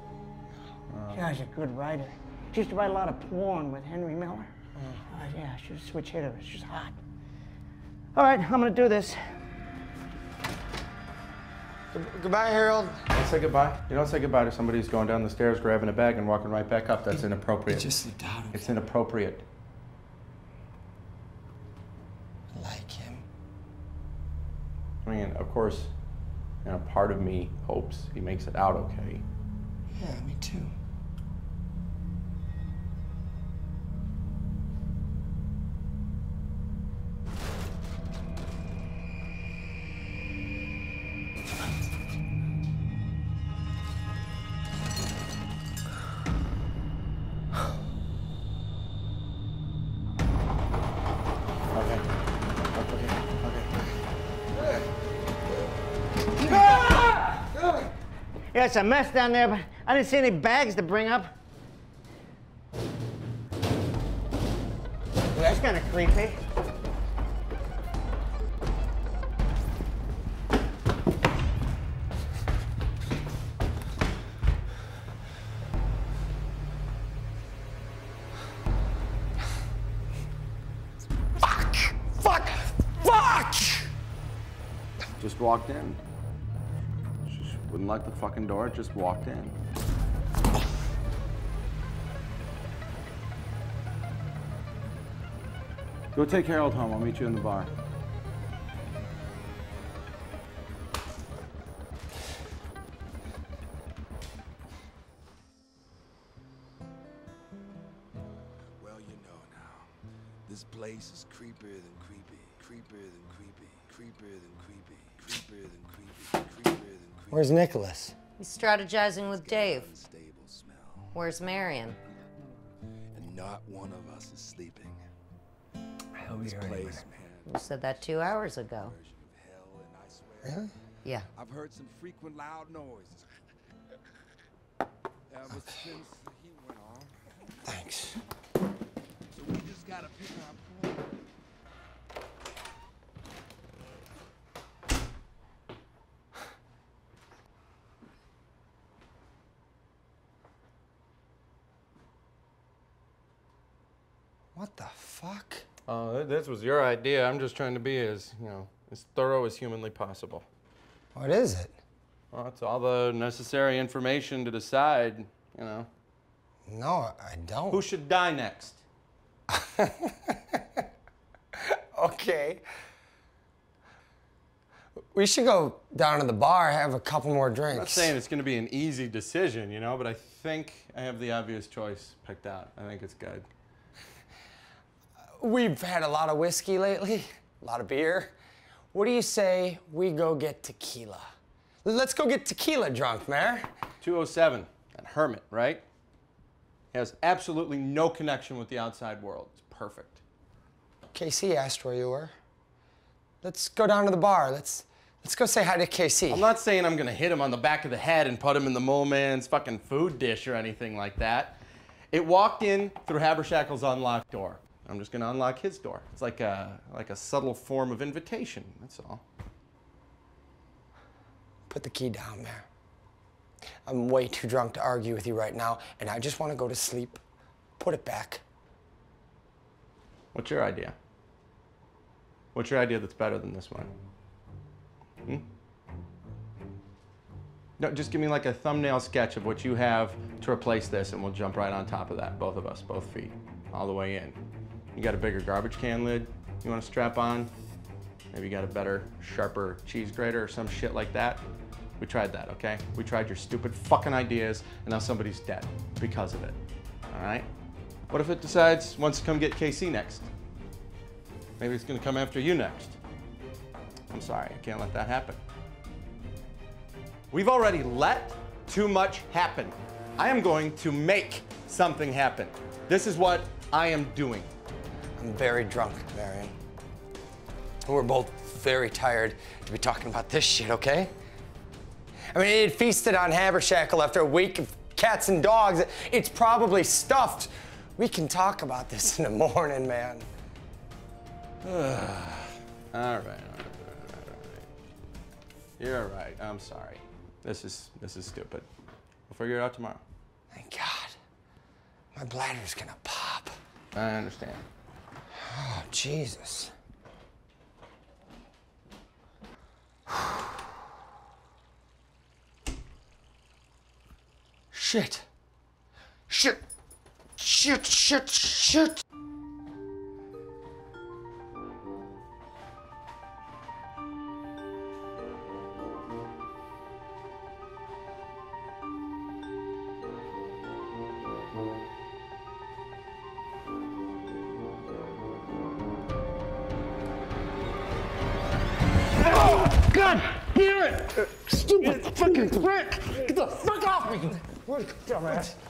She was a good writer. She used to write a lot of porn with Henry Miller. Uh, yeah, she was a switch hitter. She's hot. All right, I'm gonna do this. Goodbye, Harold. Don't say goodbye. You don't say goodbye to somebody who's going down the stairs, grabbing a bag, and walking right back up. That's inappropriate. just slipped out of It's inappropriate. Like him. I mean, of course, you know, part of me hopes he makes it out okay. Yeah, me too. It's a mess down there, but I didn't see any bags to bring up. Well, that's kind of creepy. Fuck! Fuck! Fuck! Just walked in. Wouldn't lock the fucking door, just walked in. Go take Harold home. I'll meet you in the bar. Well, you know now. This place is creepier than creepy, creepier than creepy, creepier than creepy, creepier than creepy, creepier than creepy. Where's Nicholas? He's strategizing with Dave. Where's Marion? And not one of us is sleeping. He'll be This here place, man. You said that two hours ago. Really? Yeah. I've heard some frequent loud noises. Ever since the heat went on. Thanks. So we just gotta pick our point. What the fuck? Oh, th- this was your idea. I'm just trying to be as, you know, as thorough as humanly possible. What is it? Well, it's all the necessary information to decide, you know. No, I don't. Who should die next? Okay. We should go down to the bar, have a couple more drinks. I'm not saying it's going to be an easy decision, you know, but I think I have the obvious choice picked out. I think it's good. We've had a lot of whiskey lately, a lot of beer. What do you say we go get tequila? Let's go get tequila drunk, Mayor. 207, that hermit, right? He Has absolutely no connection with the outside world. It's perfect. KC asked where you were. Let's go down to the bar. Let's let's go say hi to KC. I'm not saying I'm gonna hit him on the back of the head and put him in the mole man's fucking food dish or anything like that. It walked in through Habershackle's unlocked door. I'm just gonna unlock his door. It's like a like a subtle form of invitation. That's all. Put the key down, Mayor. I'm way too drunk to argue with you right now, and I just want to go to sleep. Put it back. What's your idea? What's your idea that's better than this one? Hmm? No, just give me like a thumbnail sketch of what you have to replace this, and we'll jump right on top of that, both of us, both feet, all the way in. You got a bigger garbage can lid you want to strap on? Maybe you got a better, sharper cheese grater or some shit like that? We tried that, okay? We tried your stupid fucking ideas, and now somebody's dead because of it. All right? What if it decides wants to come get KC next? Maybe it's gonna come after you next. I'm sorry. I can't let that happen. We've already let too much happen. I am going to make something happen. This is what I am doing. I'm very drunk, Marion. We're both very tired to be talking about this shit, okay? I mean, it feasted on Habershackle after a week of cats and dogs. It's probably stuffed. We can talk about this in the morning, man. all right, all right, all right, all right. You're right. I'm sorry. This is this is stupid. We'll figure it out tomorrow. Thank God. My bladder's gonna pop. I understand. Oh, Jesus. Shit. Shit. Shit, shit, shit. Dumbass. Uh-uh.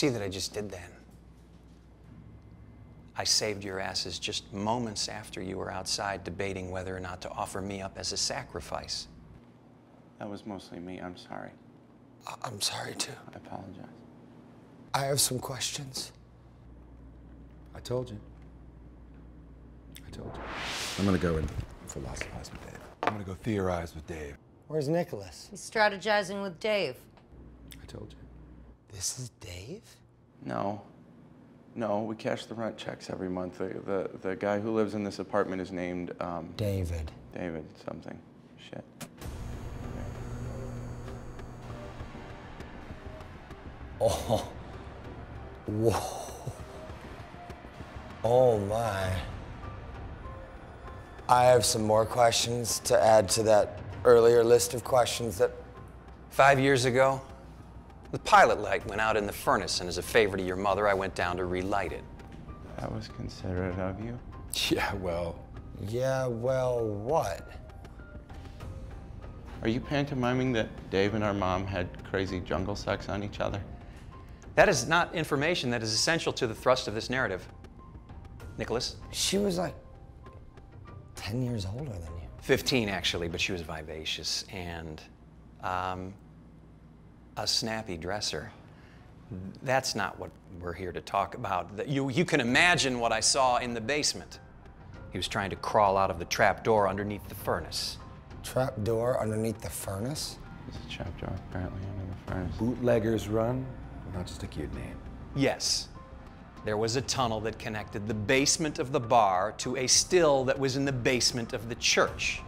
See that I just did that. I saved your asses just moments after you were outside debating whether or not to offer me up as a sacrifice. That was mostly me. I'm sorry. I- I'm sorry too. I apologize. I have some questions. I told you. I told you. I'm gonna go and philosophize with Dave. I'm gonna go theorize with Dave. Where's Nicholas? He's strategizing with Dave. I told you. This is Dave? No. No, we cash the rent checks every month. The, the, the guy who lives in this apartment is named um, David. David something. Shit. Oh. Whoa. Oh my. I have some more questions to add to that earlier list of questions that five years ago, the pilot light went out in the furnace, and as a favor to your mother, I went down to relight it. That was considerate of you. Yeah, well. Yeah, well, what? Are you pantomiming that Dave and our mom had crazy jungle sex on each other? That is not information that is essential to the thrust of this narrative. Nicholas? She was like 10 years older than you. 15, actually, but she was vivacious and um, a snappy dresser. That's not what we're here to talk about. You, you can imagine what I saw in the basement. He was trying to crawl out of the trap door underneath the furnace. Trap door underneath the furnace? There's a trap door apparently under the furnace. Bootleggers Run? Not just a cute name. Yes. There was a tunnel that connected the basement of the bar to a still that was in the basement of the church.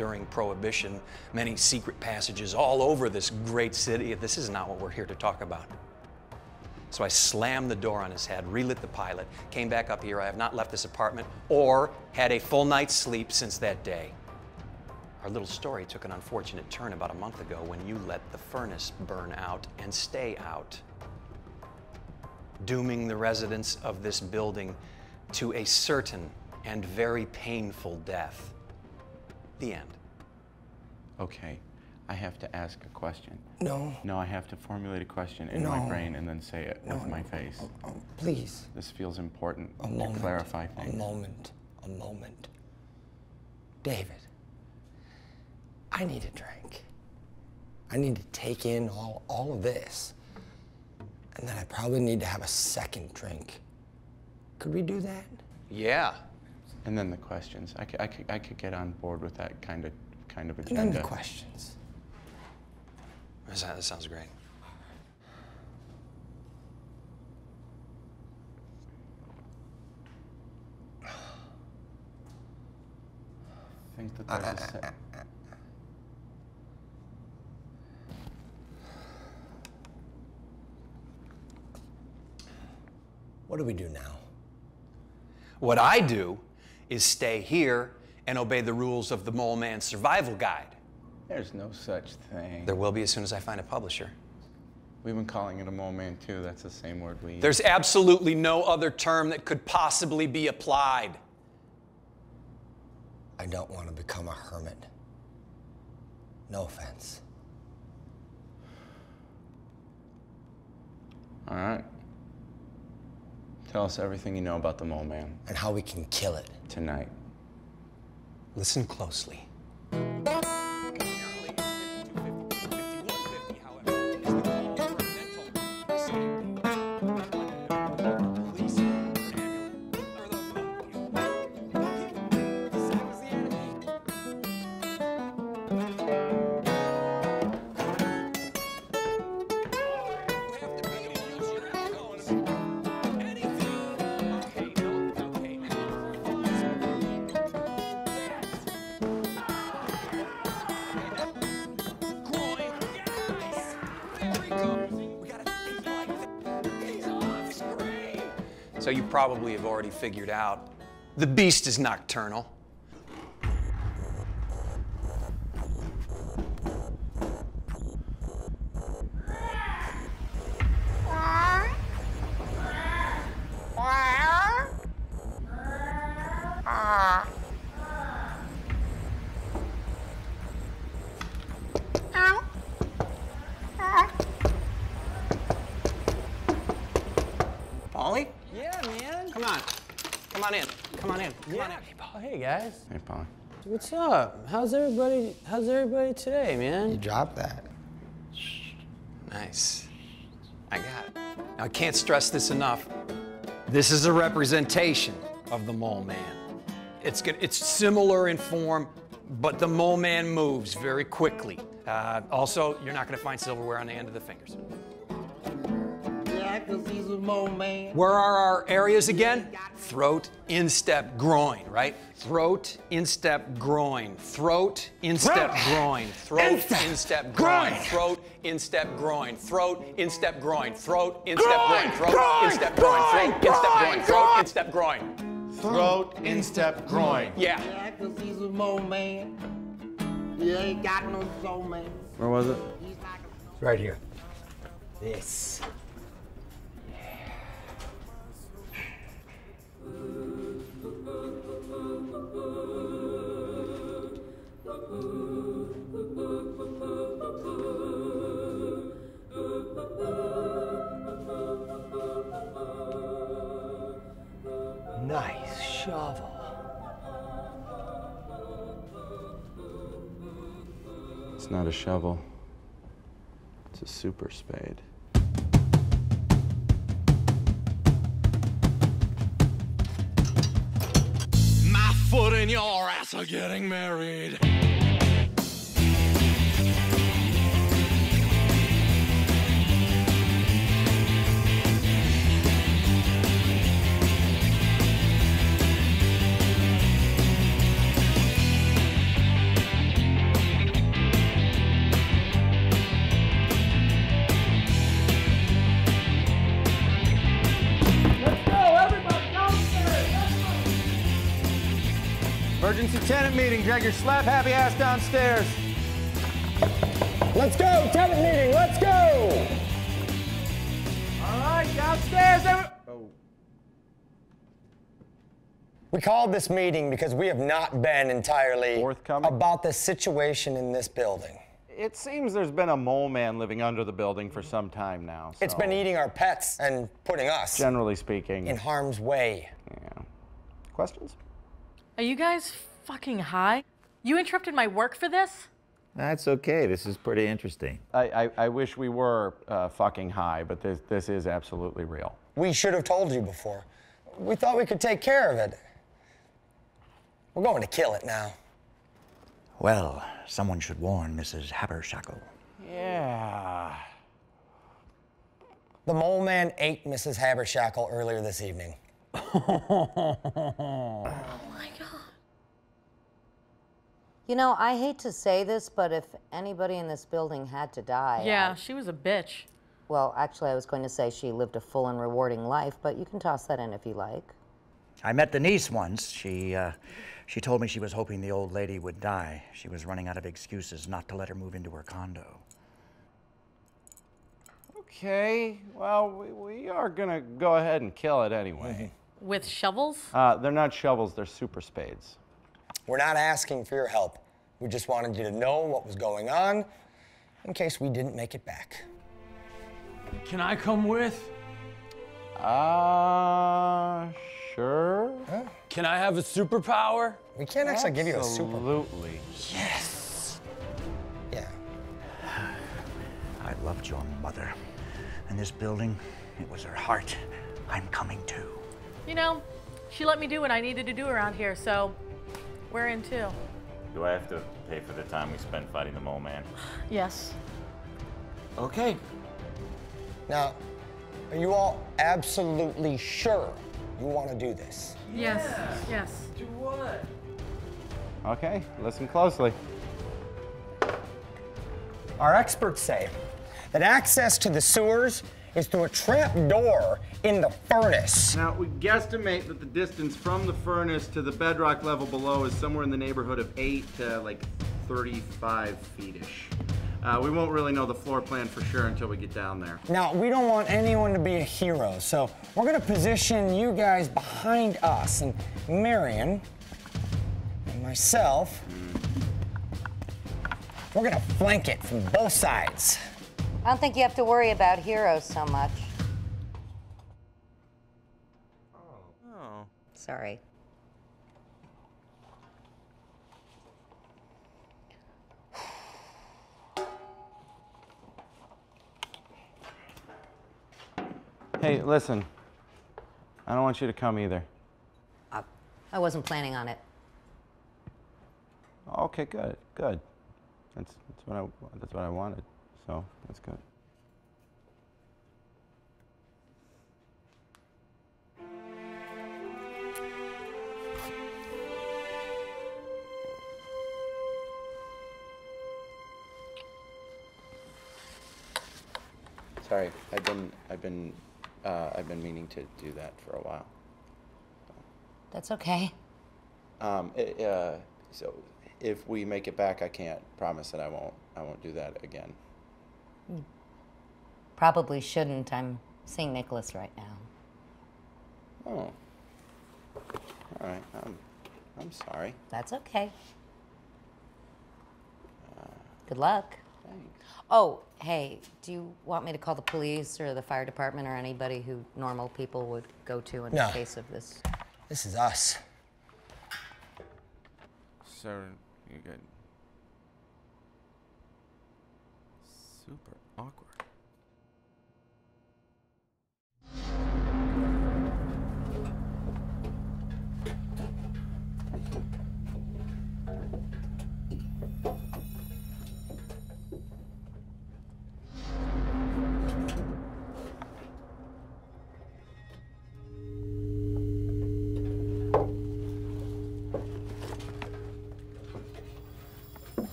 During Prohibition, many secret passages all over this great city. This is not what we're here to talk about. So I slammed the door on his head, relit the pilot, came back up here. I have not left this apartment or had a full night's sleep since that day. Our little story took an unfortunate turn about a month ago when you let the furnace burn out and stay out, dooming the residents of this building to a certain and very painful death. The end. Okay, I have to ask a question. No. No, I have to formulate a question in my brain and then say it with my face. Oh, oh, please. This feels important A to moment. clarify A moment. A moment. David, I need a drink. I need to take in all, all of this. And then I probably need to have a second drink. Could we do that? Yeah. And then the questions. I could, I could, I could get on board with that kind of, kind of And agenda. then the questions. That sounds- that sounds great. I think that uh, there's a uh, uh, se- What do we do now? What I do is stay here and obey the rules of the Mole Man Survival Guide. There's no such thing. There will be as soon as I find a publisher. We've been calling it a mole man too. That's the same word we use. There's absolutely no other term that could possibly be applied. I don't want to become a hermit. No offense. All right. Tell us everything you know about the mole man. And how we can kill it. Tonight. Listen closely. Probably have already figured out the beast is nocturnal. What's up? How's everybody? How's everybody today, man? You dropped that. Nice. I got it. Now, I can't stress this enough. This is a representation of the mole man. It's, good, it's similar in form, but the mole man moves very quickly. Uh, also, you're not going to find silverware on the end of the fingers. Yeah, because he's a mole man. Where are our areas again? Throat, instep, groin, right? Throat, instep, groin. Throat, instep, groin. Throat, Instep, instep, groin. groin. Throat, instep, groin. Throat, instep, groin. Throat, instep, Groin, groin. Throat, instep, groin. Throat, instep, groin. groin, Throat, instep, groin. Throat, instep, groin. Yeah. Yeah, because he's a mole man. He ain't got no soul, man. Where was it? Right here. This. It's not a shovel. It's a super spade. My foot and your ass are getting married. Emergency tenant meeting. Drag your slap happy ass downstairs. Let's go, tenant meeting, let's go! All right, downstairs. every- We called this meeting because we have not been entirely forthcoming about the situation in this building. It seems there's been a mole man living under the building for some time now. It's been eating our pets and putting us Generally speaking. in harm's way. Yeah. Questions? Are you guys fucking high? You interrupted my work for this? That's okay. This is pretty interesting. I, I, I wish we were uh, fucking high, but this, this is absolutely real. We should have told you before. We thought we could take care of it. We're going to kill it now. Well, someone should warn Mrs. Habershackle. Yeah. The mole man ate Mrs. Habershackle earlier this evening. You know, I hate to say this, but if anybody in this building had to die. Yeah, I- she was a bitch. well, actually, I was going to say she lived a full and rewarding life, but you can toss that in if you like. I met Denise once. She, uh, she told me she was hoping the old lady would die. She was running out of excuses not to let her move into her condo. Okay, well, we, we are gonna go ahead and kill it anyway. With shovels? Uh, they're not shovels, they're super spades. We're not asking for your help. We just wanted you to know what was going on in case we didn't make it back. Can I come with? Uh, sure. Can I have a superpower? We can't actually give you a super. Absolutely. Yes. Yeah. I loved your mother. And this building, it was her heart. I'm coming too. You know, she let me do what I needed to do around here, so we're in too. Do I have to pay for the time we spent fighting the mole man? Yes. Okay. Now, are you all absolutely sure you want to do this? Yes. Yes. Do what? Okay, listen closely. Our experts say that access to the sewers is through a trap door in the furnace. Now, we guesstimate that the distance from the furnace to the bedrock level below is somewhere in the neighborhood of 8 to like 35 feet-ish. Uh, we won't really know the floor plan for sure until we get down there. Now, we don't want anyone to be a hero, so we're gonna position you guys behind us, and Marion and myself, we're gonna flank it from both sides. I don't think you have to worry about heroes so much. Oh. Sorry. Hey, listen. I don't want you to come either. I wasn't planning on it. Okay, good, good. That's, that's what I that's what I wanted. So that's good. Sorry, I've been I've been uh, I've been meaning to do that for a while. That's okay. Um, i- uh, so if we make it back, I can't promise that I won't I won't do that again. Probably shouldn't. I'm seeing Nicholas right now. Oh. All right. I'm I'm sorry. That's okay. Good luck. Thanks. Oh, hey, do you want me to call the police or the fire department or anybody who normal people would go to in No. case of this? This is us. So you good? Super awkward.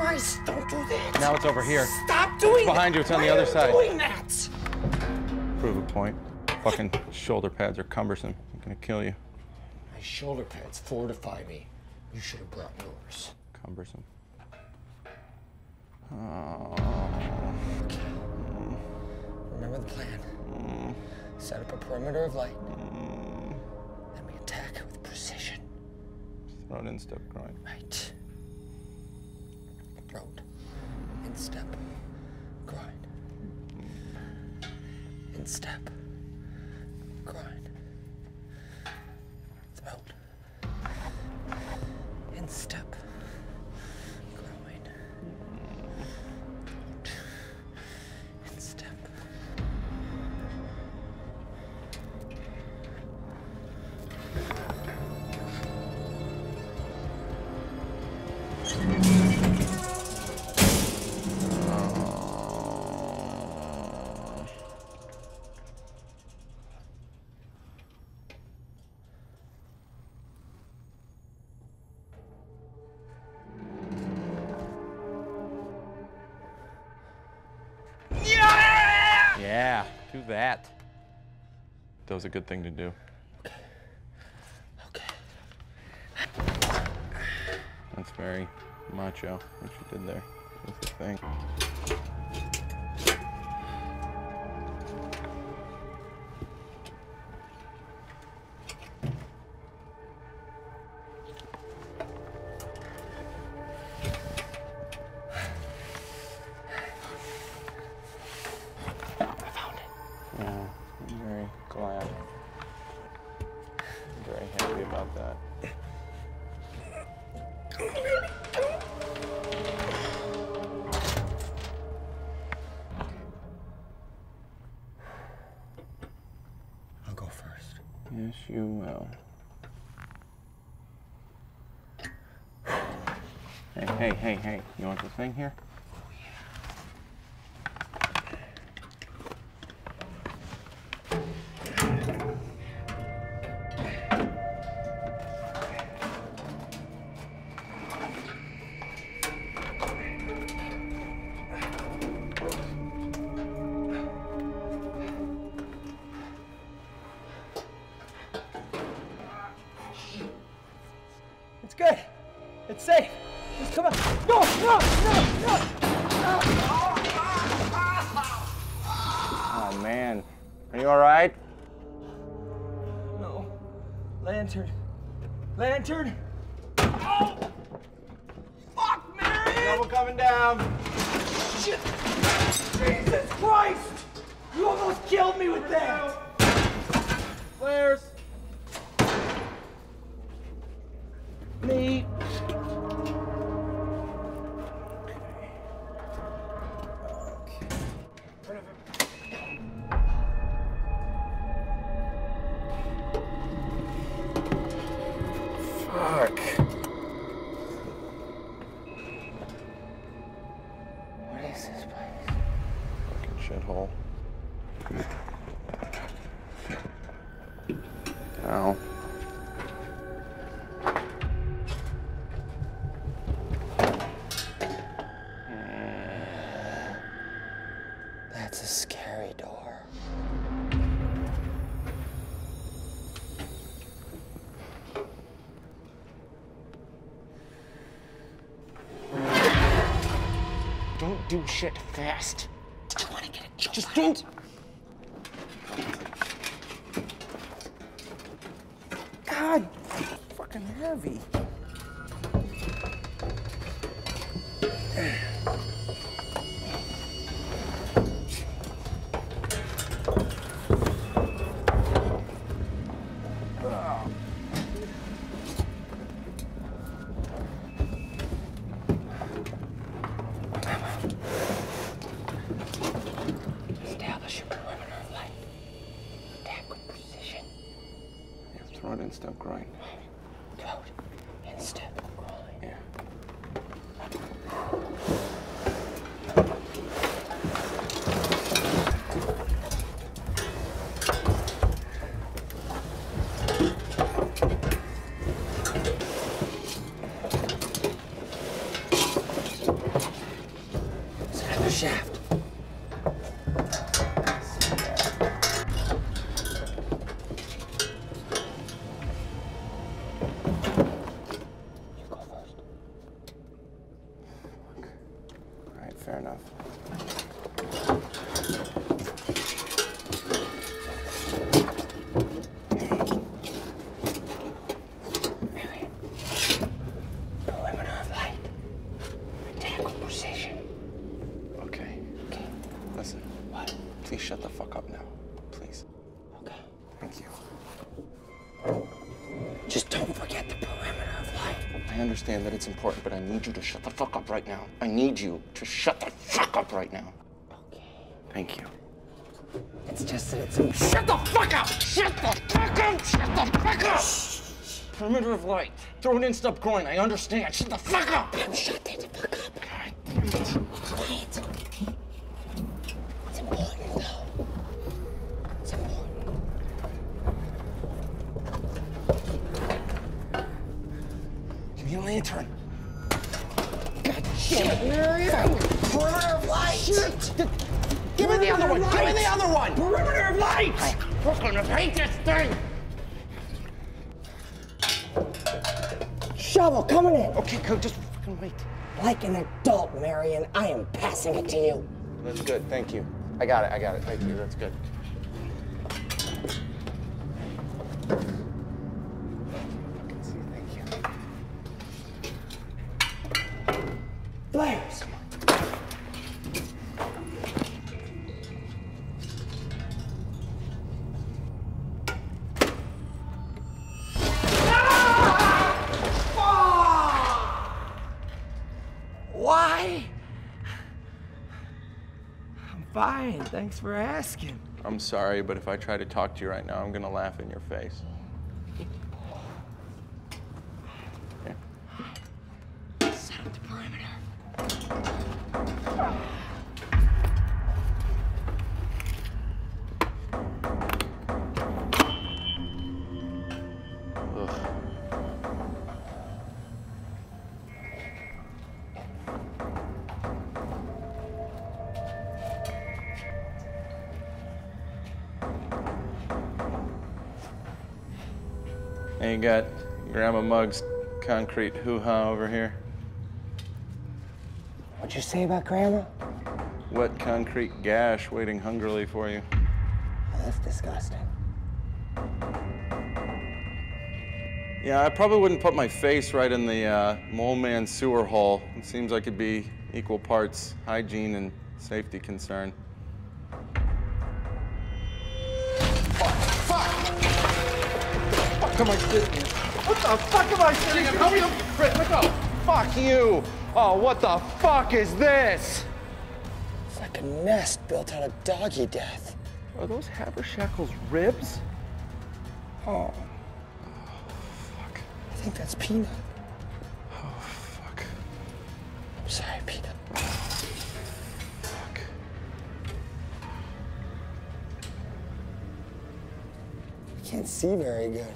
Christ, don't do that. Now it's over here. Stop doing It's behind that. you. It's on Why the other side. doing that? Prove a point. Fucking shoulder pads are cumbersome. I'm gonna kill you. My shoulder pads fortify me. You should have brought yours. Cumbersome. Oh. Remember the plan. Set up a perimeter of light. Then we attack with precision. Throat instep groin. Right. Throat. Instep. Groin. Instep. Groin. Throat. That was a good thing to do. Okay. Okay. That's very macho, what you did there. That's the thing. Hey, hey, hey. You want this thing here? It's good. It's safe. Just come on. No, no, no, no. Oh, man. Are you all right? No. Lantern. Lantern. Oh! Fuck, Mary! Double coming down. Shit. Jesus Christ! You almost killed me with that! Shit fast. I want to get a Just don't. Light. Tackle position. Okay. Listen. What? Please shut the fuck up now. Please. Okay. Thank you. Just don't forget the perimeter of light. I understand that it's important, but I need you to shut the fuck up right now. I need you to shut the fuck up right now. Okay. Thank you. It's just that it's a. Shut the fuck up! Shut the fuck up! Shut the fuck up! Perimeter of light. Throw an inch up groin. I understand. Shut the fuck up! Shut passing it to you. That's good. Thank you. I got it. I got it. Thank you. That's good. For asking. I'm sorry, but if I try to talk to you right now, I'm gonna laugh in your face. Got Grandma Mug's concrete hoo-ha over here. What'd you say about Grandma? Wet concrete gash waiting hungrily for you. That's disgusting. Yeah, I probably wouldn't put my face right in the uh, mole man sewer hole. It seems like it'd be equal parts hygiene and safety concern. Am I sitting in? What the fuck am I sitting in? How are you? Chris, let go. Fuck you. Oh, what the fuck is this? It's like a nest built out of doggy death. Are those Habershackle's ribs? Oh. oh fuck. I think that's Peanut. Oh, fuck. I'm sorry, Peanut. Fuck. I can't see very good.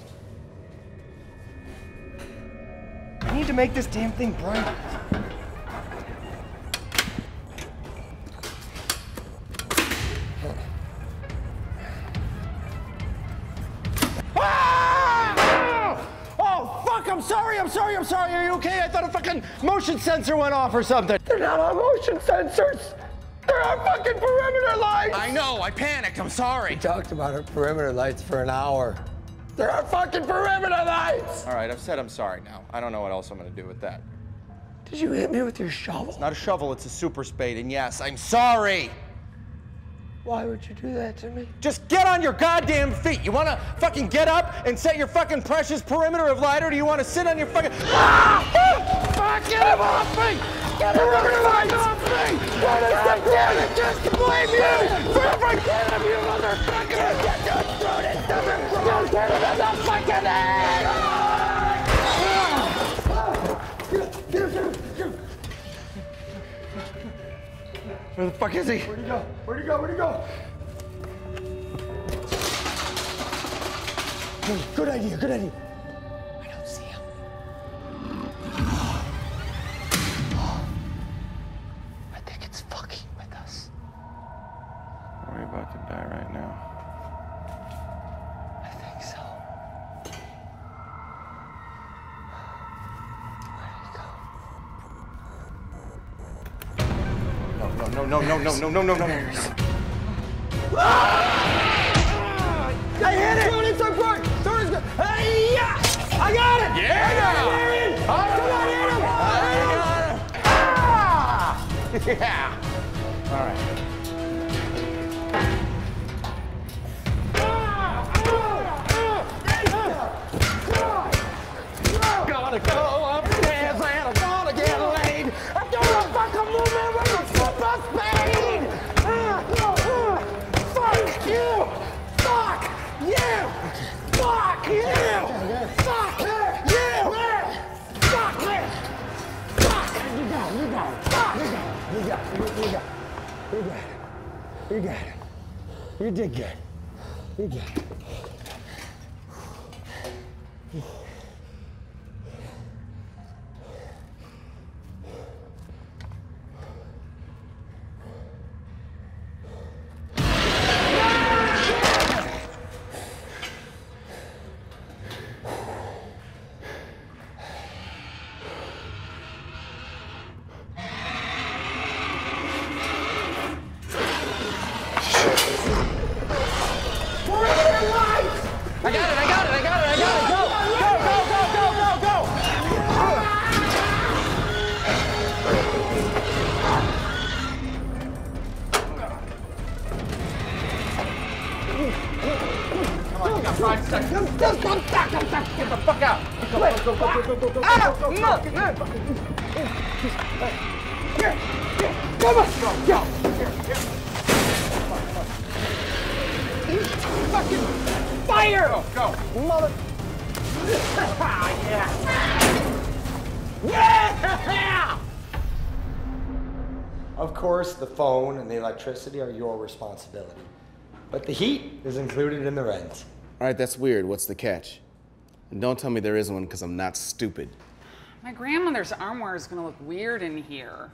Need to make this damn thing bright. Ah! Oh, fuck, I'm sorry, I'm sorry, I'm sorry. Are you okay? I thought a fucking motion sensor went off or something. They're not on motion sensors. They're on fucking perimeter lights. I know. I panicked. I'm sorry. We talked about our perimeter lights for an hour. They're fucking perimeter lights. All right, I've said I'm sorry now. I don't know what else I'm gonna do with that. Did you hit me with your shovel? It's not a shovel. It's a super spade. And yes, I'm sorry. Why would you do that to me? Just get on your goddamn feet. You want to fucking get up and set your fucking precious perimeter of light, or do you want to sit on your fucking? Ah! Fuck, get him off me! Get him off me! What is that? Damn it, just to blame you! For every get him, you motherfucker! Get throat, it where the fuck is he? Where'd he go? Where'd he go? Where'd he go? Good, good idea, good idea. I don't see him. I think it's fucking with us. Are we about to die right now? no, no, no, no, no, no, no, no. I hit it! Come on inside park! Thursday! Hey, yeah! I got it! Yeah! Come on, Aaron! I! Ah! Yeah! You got it, you got it, you got it. You did good. You got it. Fire! Go, go. Mother. yeah! Yeah! Of course, the phone and the electricity are your responsibility. But the heat is included in the rent. All right, that's weird. What's the catch? And don't tell me there is one because I'm not stupid. My grandmother's armoire is gonna look weird in here.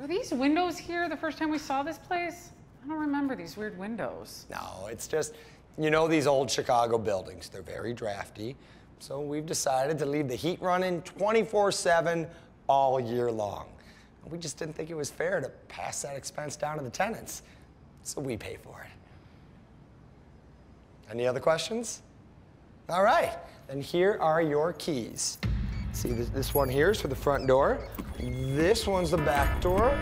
Were these windows here the first time we saw this place? I don't remember these weird windows. No, it's just, you know, these old Chicago buildings, they're very drafty. So we've decided to leave the heat running 24 7 all year long. We just didn't think it was fair to pass that expense down to the tenants. So we pay for it. Any other questions? All right, then here are your keys. See, this, this one here is for the front door. This one's the back door.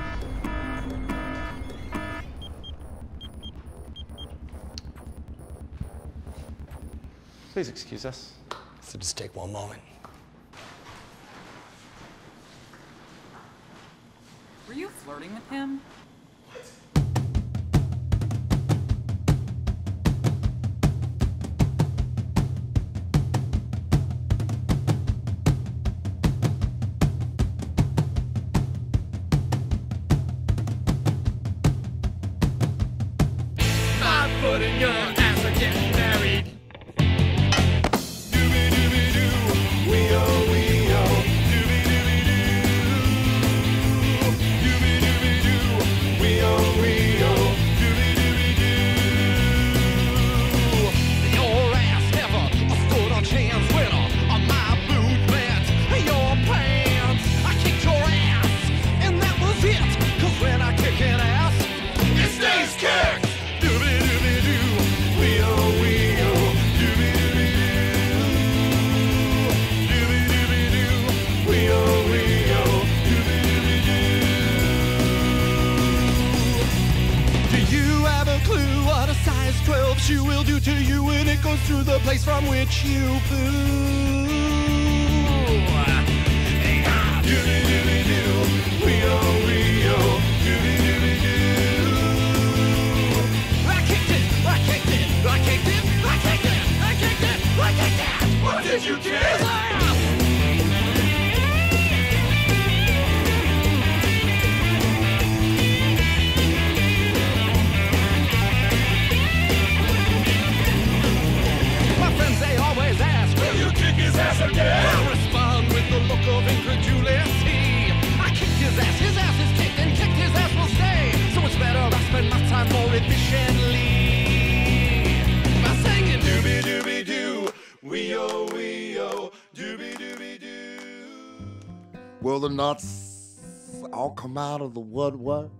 Please excuse us. So just take one moment. Were you flirting with him? Göringen of the woodwork?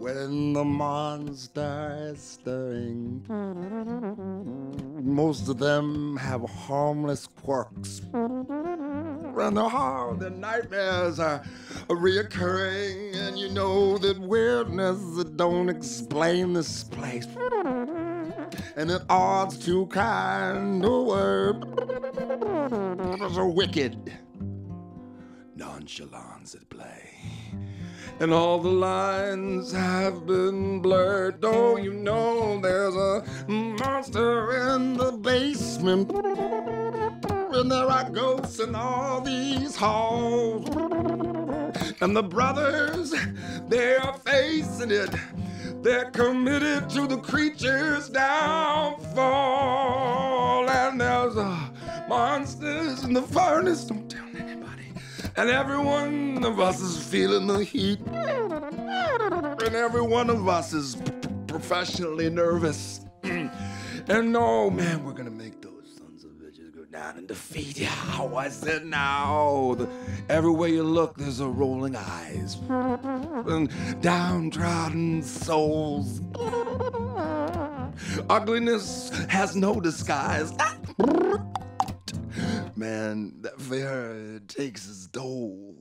when the monster is stirring. Most of them have harmless quirks. And the horror, the nightmares are reoccurring, and you know that weirdness that don't explain this place. And it odds too kind of word. There's a wicked nonchalance at play. And all the lines have been blurred. Though you know there's a monster in the basement. And there are ghosts in all these halls. And the brothers, they are facing it. They're committed to the creature's downfall. And there's uh, monsters in the furnace. And every one of us is feeling the heat. And every one of us is professionally nervous. and no, man, we're gonna make those sons of bitches go down in defeat. Yeah, I said now. Everywhere you look, there's a rolling eyes and downtrodden souls. Ugliness has no disguise. Man, that fear takes its toll.